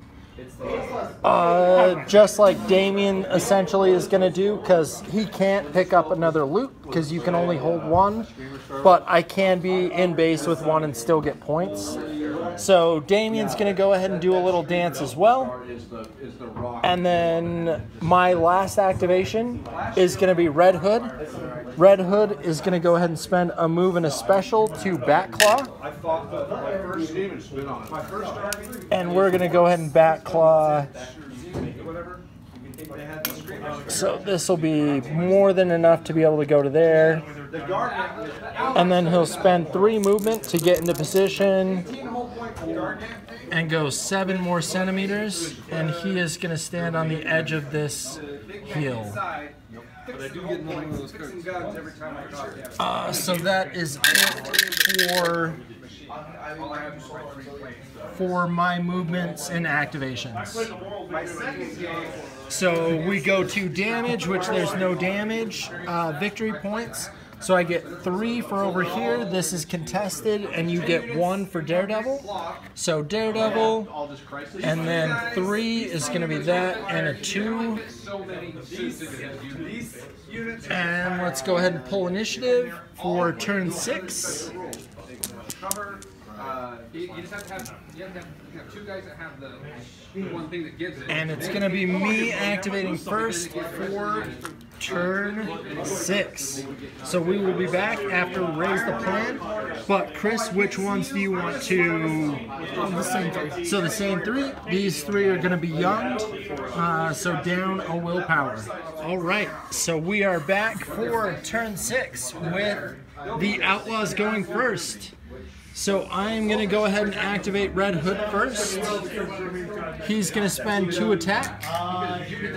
Uh, just like Damian essentially is gonna do, because he can't pick up another loot, because you can only hold one. But I can be in base with one and still get points. So Damian's gonna go ahead and do a little dance as well. And then my last activation is gonna be Red Hood. Red Hood is gonna go ahead and spend a move and a special to Batclaw. And we're gonna go ahead and Batclaw. So this will be more than enough to be able to go to there. And then he'll spend three movement to get into position and go seven more centimeters. And he is gonna stand on the edge of this hill. Uh, so that is it for for my movements and activations. So we go to damage, which there's no damage. Uh, victory points. So I get three for over here. This is contested, and you get one for Daredevil. So Daredevil, and then three is going to be that, and a two. And let's go ahead and pull initiative for turn six. You, just have to have, you have to have two guys that have the one thing that gives it. And it's going to be me activating first for turn six. So we will be back after Raise the Plan. But Chris, which ones do you want to? The same three. So the same three. These three are going to be younged. Uh, so down a willpower. All right. So we are back for turn six with the Outlaws going first. So I'm going to go ahead and activate Red Hood first. He's going to spend two attack,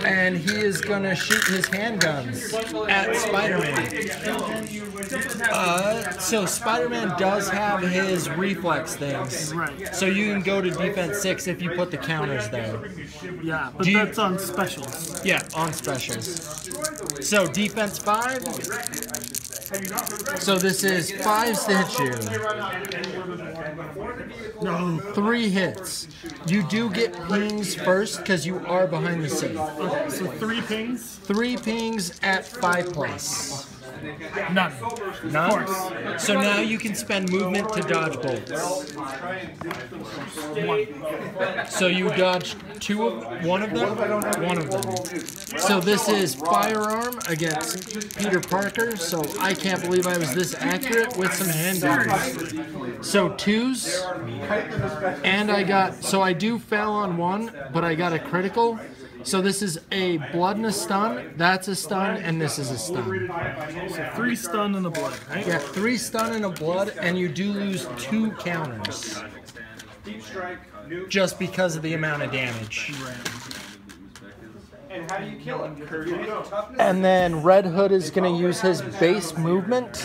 and he is going to shoot his handguns at Spider-Man. Uh, so Spider-Man does have his reflex things. Right. So you can go to defense six if you put the counters there. Yeah, but you- that's on specials. Yeah, on specials. So defense five. So this is fives to hit you. No, three hits. You do get pings first because you are behind the safe. Okay, so three pings, Three pings at five plus. None. None. Of course. So now you can spend movement to dodge bolts. So you dodge two of one of them, one of them. So this is firearm against Peter Parker. So I can't believe I was this accurate with some handguns. So twos, and I got so I do fail on one, but I got a critical. So this is a blood and a stun. That's a stun, and this is a stun. Three stun and a blood, right? Yeah, three stun and a blood, and you do lose two counters. Just because of the amount of damage. And how do you kill him? And then Red Hood is going to use his base movement,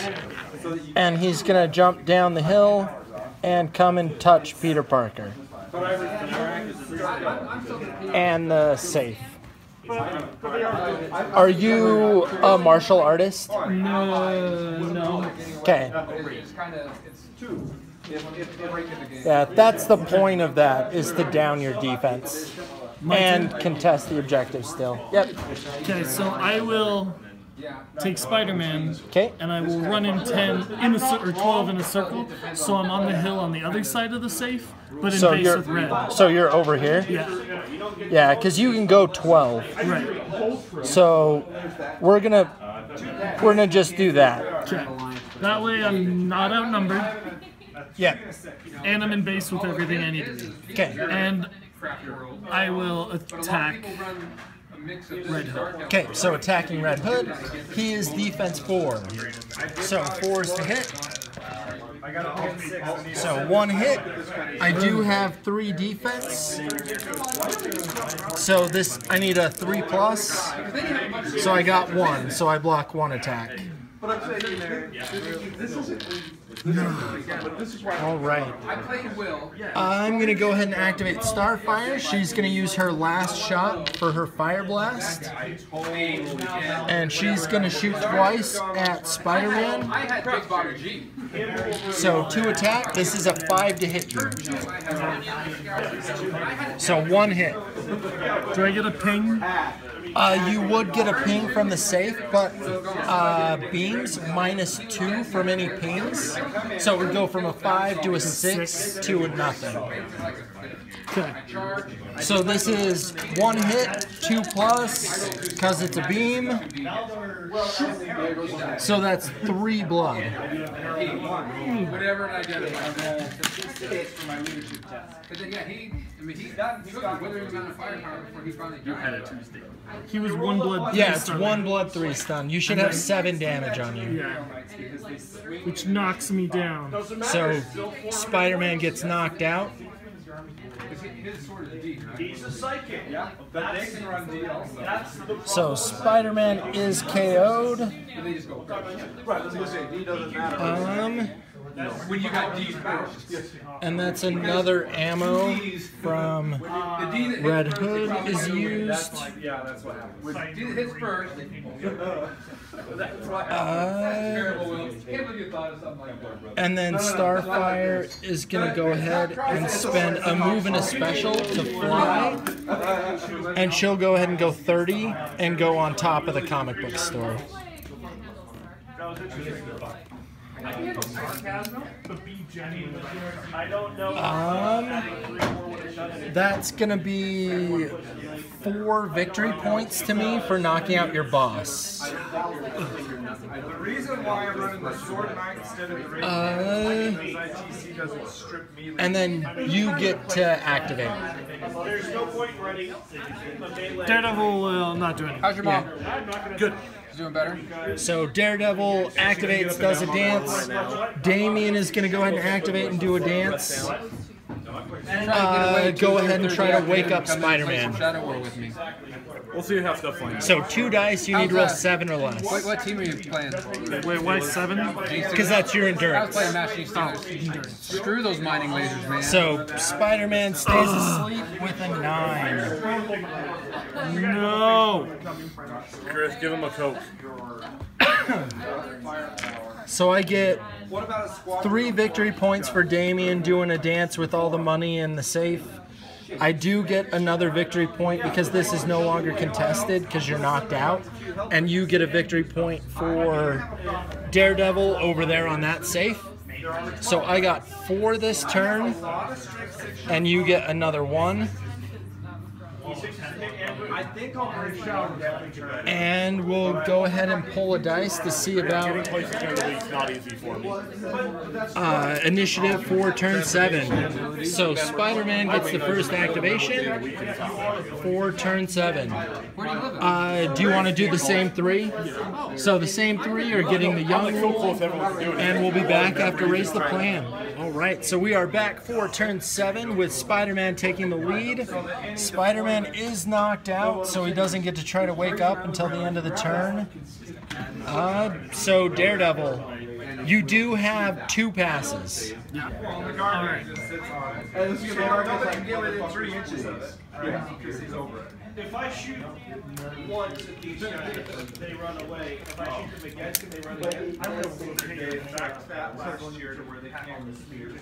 and he's going to jump down the hill and come and touch Peter Parker. And the safe. Are you a martial artist? No, no. Okay. Yeah, that's the point of that, is to down your defense. And contest the objective still. Yep. Okay, so I will take Spider-Man Okay. and I will run in 10 in a cir- or 12 in a circle, so I'm on the hill on the other side of the safe, but in So base you're with red. so you're over here. Yeah, Yeah, because you can go 12. right. So we're gonna we're gonna just do that. Okay. That way I'm not outnumbered Yeah. and I'm in base with everything I need to do. Okay. And I will attack Red Hood. Okay. So attacking Red Hood, he is defense four. So four is to hit. So one hit. I do have three defense. So this I need a three plus. So I got one. So I block one attack. All right. I'm gonna go ahead and activate Starfire. She's gonna use her last shot for her Fire Blast, and she's gonna shoot twice at Spider-Man. So two attack. This is a five to hit. So one hit. Do I get a ping? Uh, you would get a ping from the safe, but uh, beams minus two from any pings. So it would go from a five to a six to a nothing. Okay. So this is one hit, two plus, because it's a beam. So that's three blood. Whatever I identify. But then, yeah, he, I mean, he, he took whether he was firepower before he finally died. He was one blood. Yeah, three it's star. one blood, three stun. You should have seven damage on you. Yeah. Which knocks me down. So Spider-Man gets knocked out. His sword is D, right? He's a psychic. Yeah. But they can run D also. The problem. So Spider-Man is KO'd. And they just go. Right, I was gonna say, D doesn't matter. Um, When you got D's powers. and that's another ammo from The Red hits first, they Hood is used. Yeah, that's what happened. D hits first. That's why. Uh, Terrible, Will. Can't believe you thought of something like that, brother. and then Starfire is gonna go ahead and spend a move and a special to fly. And she'll go ahead and go 30 and go on top of the comic book store. I don't know. Um, that's gonna be four victory points to me for knocking out your boss. The reason why I'm running the sword knight instead of the ring Uh, is ITC doesn't strip melee. and then you get to activate. There's no point running. Daredevil will not do anything. How's your mom? Good. Doing better? So Daredevil activates, does a dance. Damian is gonna go ahead and activate and do a dance. Uh, go ahead and try to wake up Spider-Man. We'll see how stuff lands. So two dice, you need to roll seven or less. What, what team are you playing? Wait, why seven? Because that's your endurance. I was oh, endurance. playing Master Chief Steelers. Screw those mining lasers, man. So Spider-Man stays asleep with a nine. No. Chris, give him a coke. So I get What about a squad? three victory points for Damian doing a dance with all the money in the safe. I do get another victory point because this is no longer contested because you're knocked out. And you get a victory point for Daredevil over there on that safe. So I got four this turn, and you get another one. I think I'll bring shower. And we'll go ahead and pull a dice to see about places near the league's not easy for me. uh, initiative for turn seven. So Spider-Man gets the first activation for turn seven. Do you? Uh, do you want to do the same three? So the same three are getting the young rule, and we'll be back after raise the plan. All right, so we are back for turn seven with Spider-Man taking the lead. Spider-Man is knocked out, so he doesn't get to try to wake up until the end of the turn. Uh, so Daredevil, you do have two passes. Alright. And this is gonna can get within three inches of it. Yeah, because he's over it. If I shoot once at these guys, they run away. If I shoot them again, can they run again? I would have They tracked that last year to where they can't spear.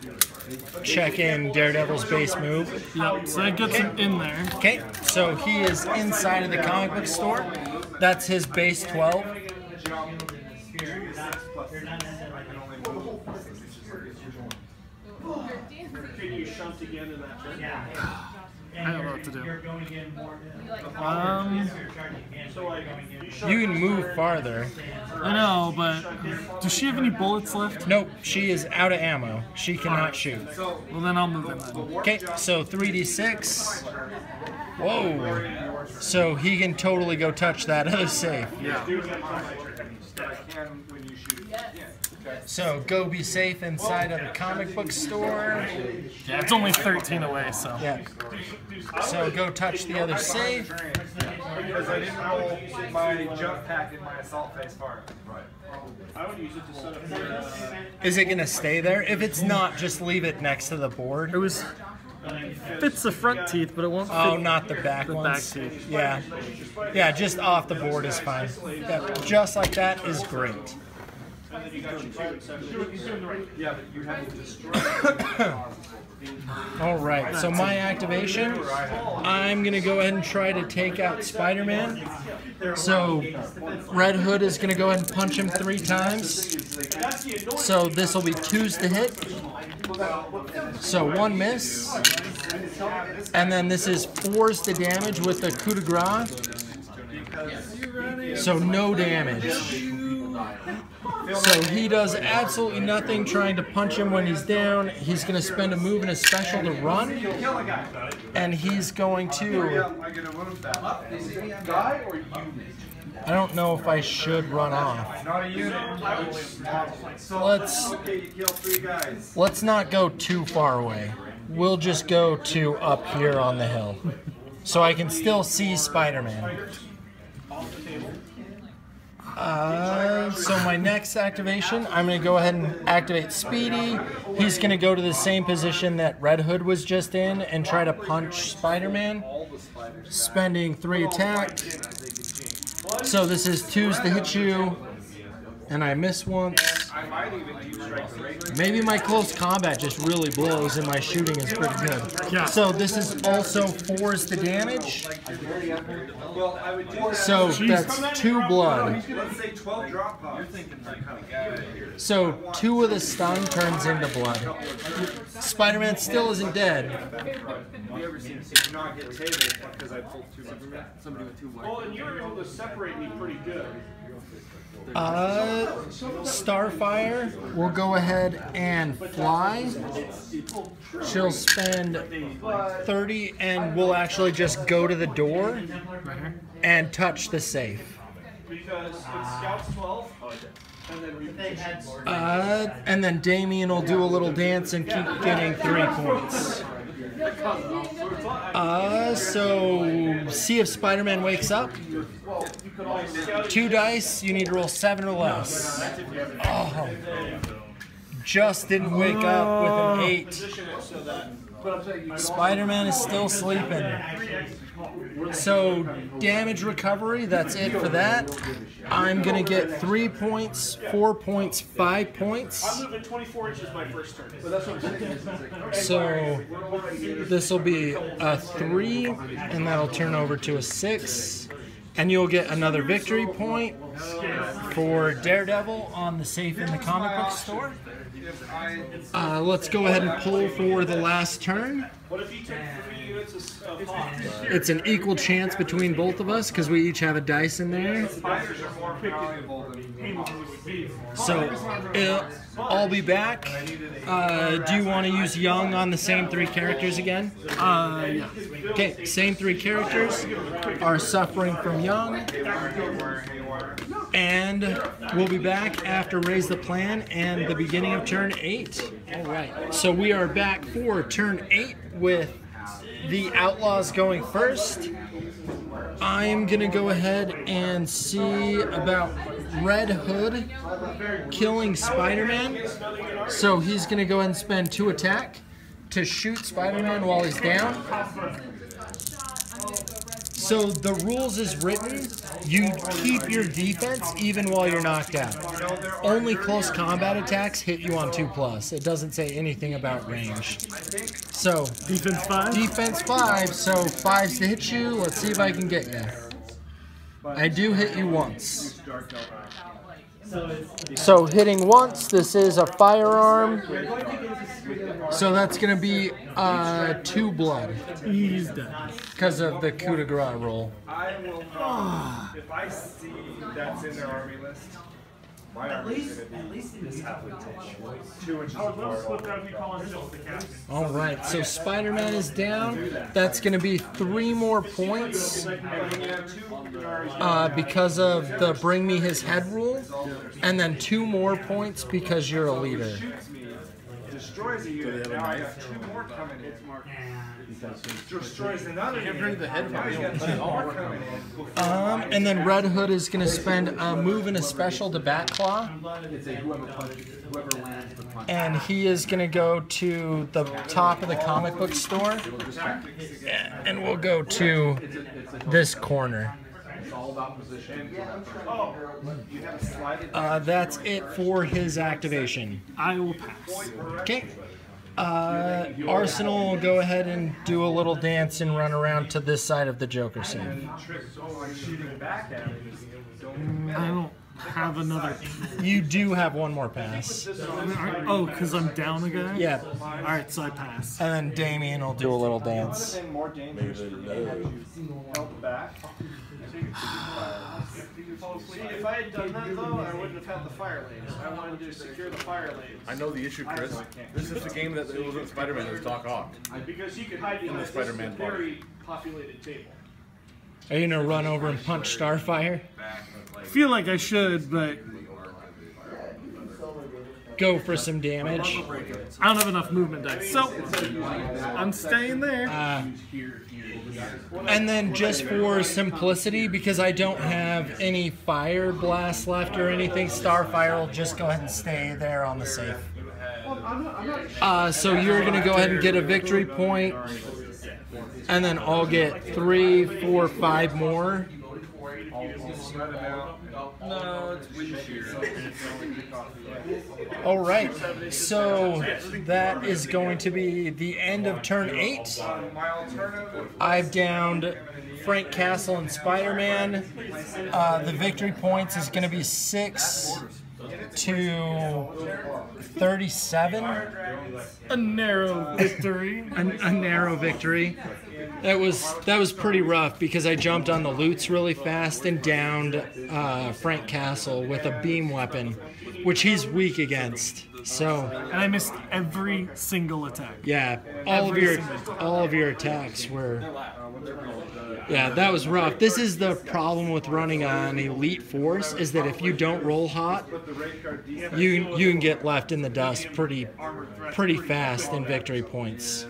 Check in Daredevil's base move. Yep, so that gets him in there. Okay, so he is inside of the comic book store. That's his base 12. Can you shunt again in that turn? I don't know what to do. Um, you can move farther. I know, but does she have any bullets left? Nope, she is out of ammo. She cannot shoot. Well, then I'll move in. Okay, so 3d6. Whoa. So he can totally go touch that other safe. Yeah. But I can when you shoot. So go be safe inside of a comic book store. Yeah, it's only 13 away, so. Yeah. So go touch the other safe. Because I didn't roll my jump pack in my assault phase far. Right. I would use it to set up your, uh, Is it gonna stay there? If it's not, just leave it next to the board. It was. Fits the front teeth, but it won't fit. Oh, not the back the ones. back teeth. Yeah, yeah, just off the board is fine. Yeah, just like that is great. Yeah, but you have to destroy All right, so my activation, I'm gonna go ahead and try to take out Spider-Man. So Red Hood is gonna go ahead and punch him three times. So this will be twos to hit. So one miss, and then this is fours to damage with the coup de grace. So no damage. So he does absolutely nothing trying to punch him when he's down. He's going to spend a move and a special to run. And he's going to. I don't know if I should run off. Let's let's not go too far away. We'll just go to up here on the hill. So I can still see Spider-Man. Uh, so my next activation, I'm going to go ahead and activate Speedy. He's going to go to the same position that Red Hood was just in and try to punch Spider-Man, spending three attack. So this is twos to hit you, and I miss once. I might even use strike three. Maybe my close combat just really blows and my shooting is pretty good. Yeah. So this is also fours the damage. Well, I would do So that's two blood. Let's say 12 drop pods. So two of the stun turns into blood. Spider-Man still isn't dead. Have you ever seen Did not get tabled because I pulled two Somebody with two well, and you were able to separate me pretty good. Uh, Starfire will go ahead and fly. She'll spend 30 and we'll actually just go to the door and touch the safe. Because it scouts 12, and then we Uh, and then Damian will do a little dance and keep getting three points. Uh, so see if Spider-Man wakes up. Two dice, you need to roll seven or less. Oh, just didn't wake up with an eight. Spider-Man is still sleeping. So damage recovery, that's it for that. I'm gonna get three points, four points, five points. I'm moving 24 inches my first turn. So this will be a three, and that'll turn over to a six. And you'll get another victory point for Daredevil on the safe in the comic book store. Uh, let's go ahead and pull for the last turn. It's an equal chance between both of us because we each have a dice in there. So uh, I'll be back. Uh, do you want to use Young on the same three characters again? Uh, yeah. Okay, same three characters are suffering from Young. And we'll be back after Raise the Plan and the beginning of turn 8. Alright, so we are back for turn 8 with the Outlaws going first. I'm going to go ahead and see about Red Hood killing Spider-Man. So he's going to go ahead and spend two attack to shoot Spider-Man while he's down. So the rules is written, you keep your defense even while you're knocked out. Only close combat attacks hit you on 2 plus. It doesn't say anything about range. So Defense five. defense 5, so 5's to hit you. Let's see if I can get you. I do hit you once. So hitting once, this is a firearm. So that's gonna be uh, two blood He's dead. because of the coup de grace roll. I will not. if I see that's in their army list, My arm is gonna be two inches I would love to split that if you call it just the captain. All right, so Spider Man is down. That's going to be three more points. uh, because of the bring me his head rule, and then two more points because you're a leader. Destroys a unit. Now I have two more coming in. Destroys another unit. Bring the head now he's got two more coming in. Um, and then Red Hood is going to spend a move and a special to Batclaw, It's a whoever punches, whoever lands the punch. and he is going to go to the top of the comic book store, and we'll go to this corner. It's all about position. Uh, that's it for his activation. I will pass. Okay. Uh, Arsenal will go ahead and do a little dance and run around to this side of the Joker scene. Shooting back at him. I don't have another. You do have one more pass. Oh, because I'm down a guy? Yeah. All right, so I pass. And then Damian will do a little dance. Been more dangerous for me had you held back. See, if I had done that though, I wouldn't have had the fire lanes. I wanted to secure the fire lanes. I know the issue, Chris. This is the game that it wasn't Spider-Man. It was Doc Ock. Because you could hide behind the this is a Spider-Man part. very populated table. Are you gonna run over and punch Starfire? I feel like I should, but Go for some damage. I don't have enough movement dex. So, I'm staying there. Uh, and then just for simplicity, because I don't have any fire blast left or anything, Starfire will just go ahead and stay there on the safe. Uh, so you're gonna go ahead and get a victory point, and then I'll get three, four, five more. No. All right, so that is going to be the end of turn eight. I've downed Frank Castle and Spider Man. Uh, the victory points is going to be six to thirty-seven. A narrow victory. A, a narrow victory. That was that was pretty rough because I jumped on the loots really fast and downed uh, Frank Castle with a beam weapon, which he's weak against. So And I missed every single attack. yeah, all of your all of your attacks were. Yeah, that was rough. This is the problem with running on Elite Force is that if you don't roll hot, you you can get left in the dust pretty pretty fast in victory points.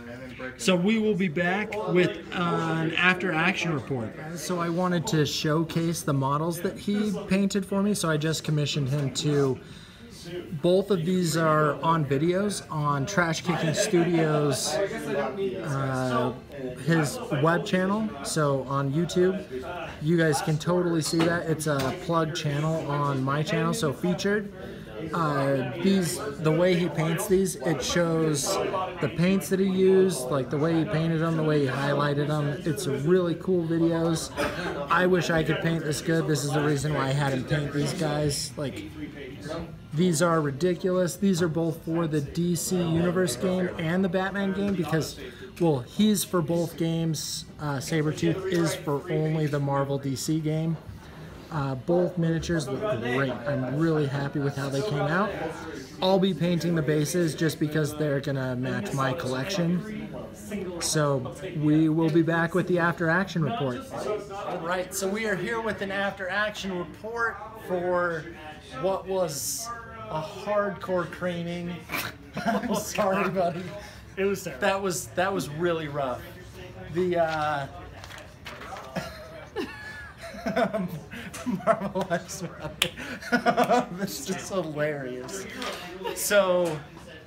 So we will be back with an after action report. So I wanted to showcase the models that he painted for me, so I just commissioned him to both of these are on videos on Trash Kicking Studios, uh, his web channel. So on YouTube, you guys can totally see that. It's a plug channel on my channel, so featured. Uh, these, the way he paints these, it shows the paints that he used, like the way he painted them, the way he highlighted them. It's really cool videos. I wish I could paint this good. This is the reason why I had him paint these guys. Like, these are ridiculous. These are both for the DC Universe game and the Batman game because, well, he's for both games. Uh, Sabretooth is for only the Marvel DC game. Uh, both miniatures look great. I'm really happy with how they came out. I'll be painting the bases just because they're going to match my collection. So we will be back with the after action report. All right, so we are here with an after action report for what was a hardcore training. I'm sorry, buddy. It was terrible. That was that was really rough. The uh Marvel. This is hilarious. So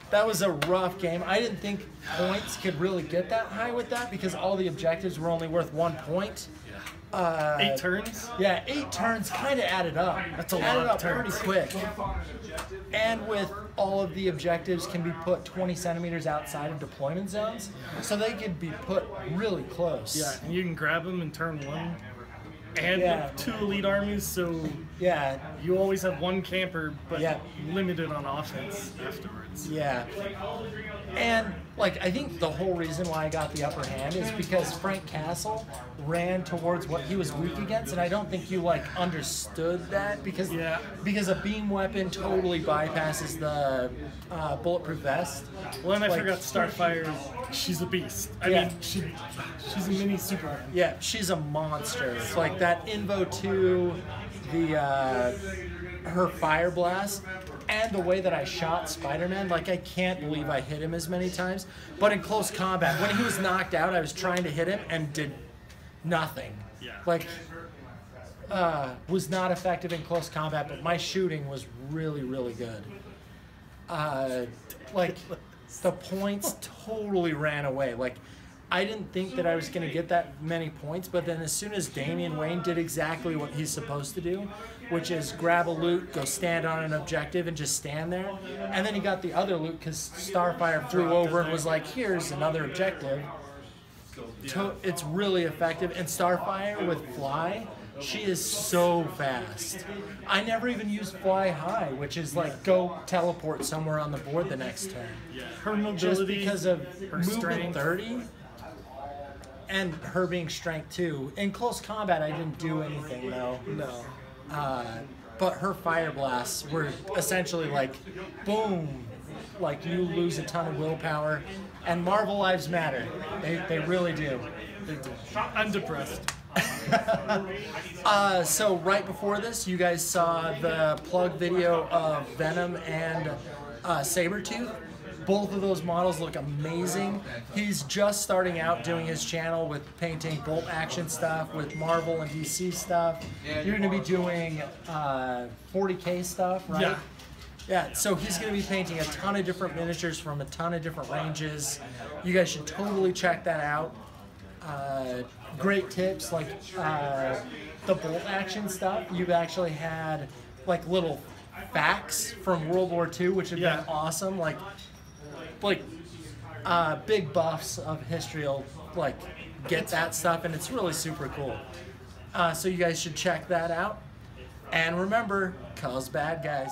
that was a rough game. I didn't think points could really get that high with that because all the objectives were only worth one point. Uh, Eight turns. yeah, eight turns kind of added up. That's a lot added of up pretty quick. And with all of the objectives can be put 20 centimeters outside of deployment zones, so they could be put really close. Yeah, and you can grab them in turn one. And Yeah. two elite armies, so Yeah, You always have one camper, but Yeah. limited on offense afterwards. Yeah. And like I think the whole reason why I got the upper hand is because Frank Castle ran towards what he was weak against, and I don't think you like understood that because Yeah. because a beam weapon totally bypasses the uh, bulletproof vest. Well, and I Like- forgot Starfire. She's a beast. I Yeah. mean, she she's a mini super. Yeah, she's a monster. It's like that Invo 2, the uh, her fire blast, and the way that I shot Spider-Man. Like I can't believe I hit him as many times. But in close combat, when he was knocked out, I was trying to hit him and did nothing. Yeah. Like uh, was not effective in close combat, but my shooting was really, really good. Uh, like the points totally ran away. Like I didn't think that I was going to get that many points, but then as soon as Damian Wayne did exactly what he's supposed to do, which is grab a loot, go stand on an objective, and just stand there, and then he got the other loot because Starfire threw over and was like, "Here's another objective." To, it's really effective, and Starfire with Fly. She is so fast. I never even used Fly High, which is like go teleport somewhere on the board the next turn Yeah. Her just because of her movement strength. 30 and her being strength 2 in close combat i didn't do anything though No. uh, but her fire blasts were essentially like boom like you lose a ton of willpower and marvel lives matter they, they really do They do. I'm depressed. Uh, so right before this, you guys saw the plug video of Venom and uh, Sabretooth. Both of those models look amazing. He's just starting out doing his channel with painting bolt action stuff, with Marvel and DC stuff. You're going to be doing uh, 40k stuff, right? Yeah. Yeah, so he's going to be painting a ton of different miniatures from a ton of different ranges. You guys should totally check that out. Uh, great tips like uh, the bolt action stuff. You've actually had like little facts from World War II, which have Yeah. been awesome. Like, like uh, big buffs of history will like get that stuff, and it's really super cool. Uh, so you guys should check that out. And remember, cause bad guys.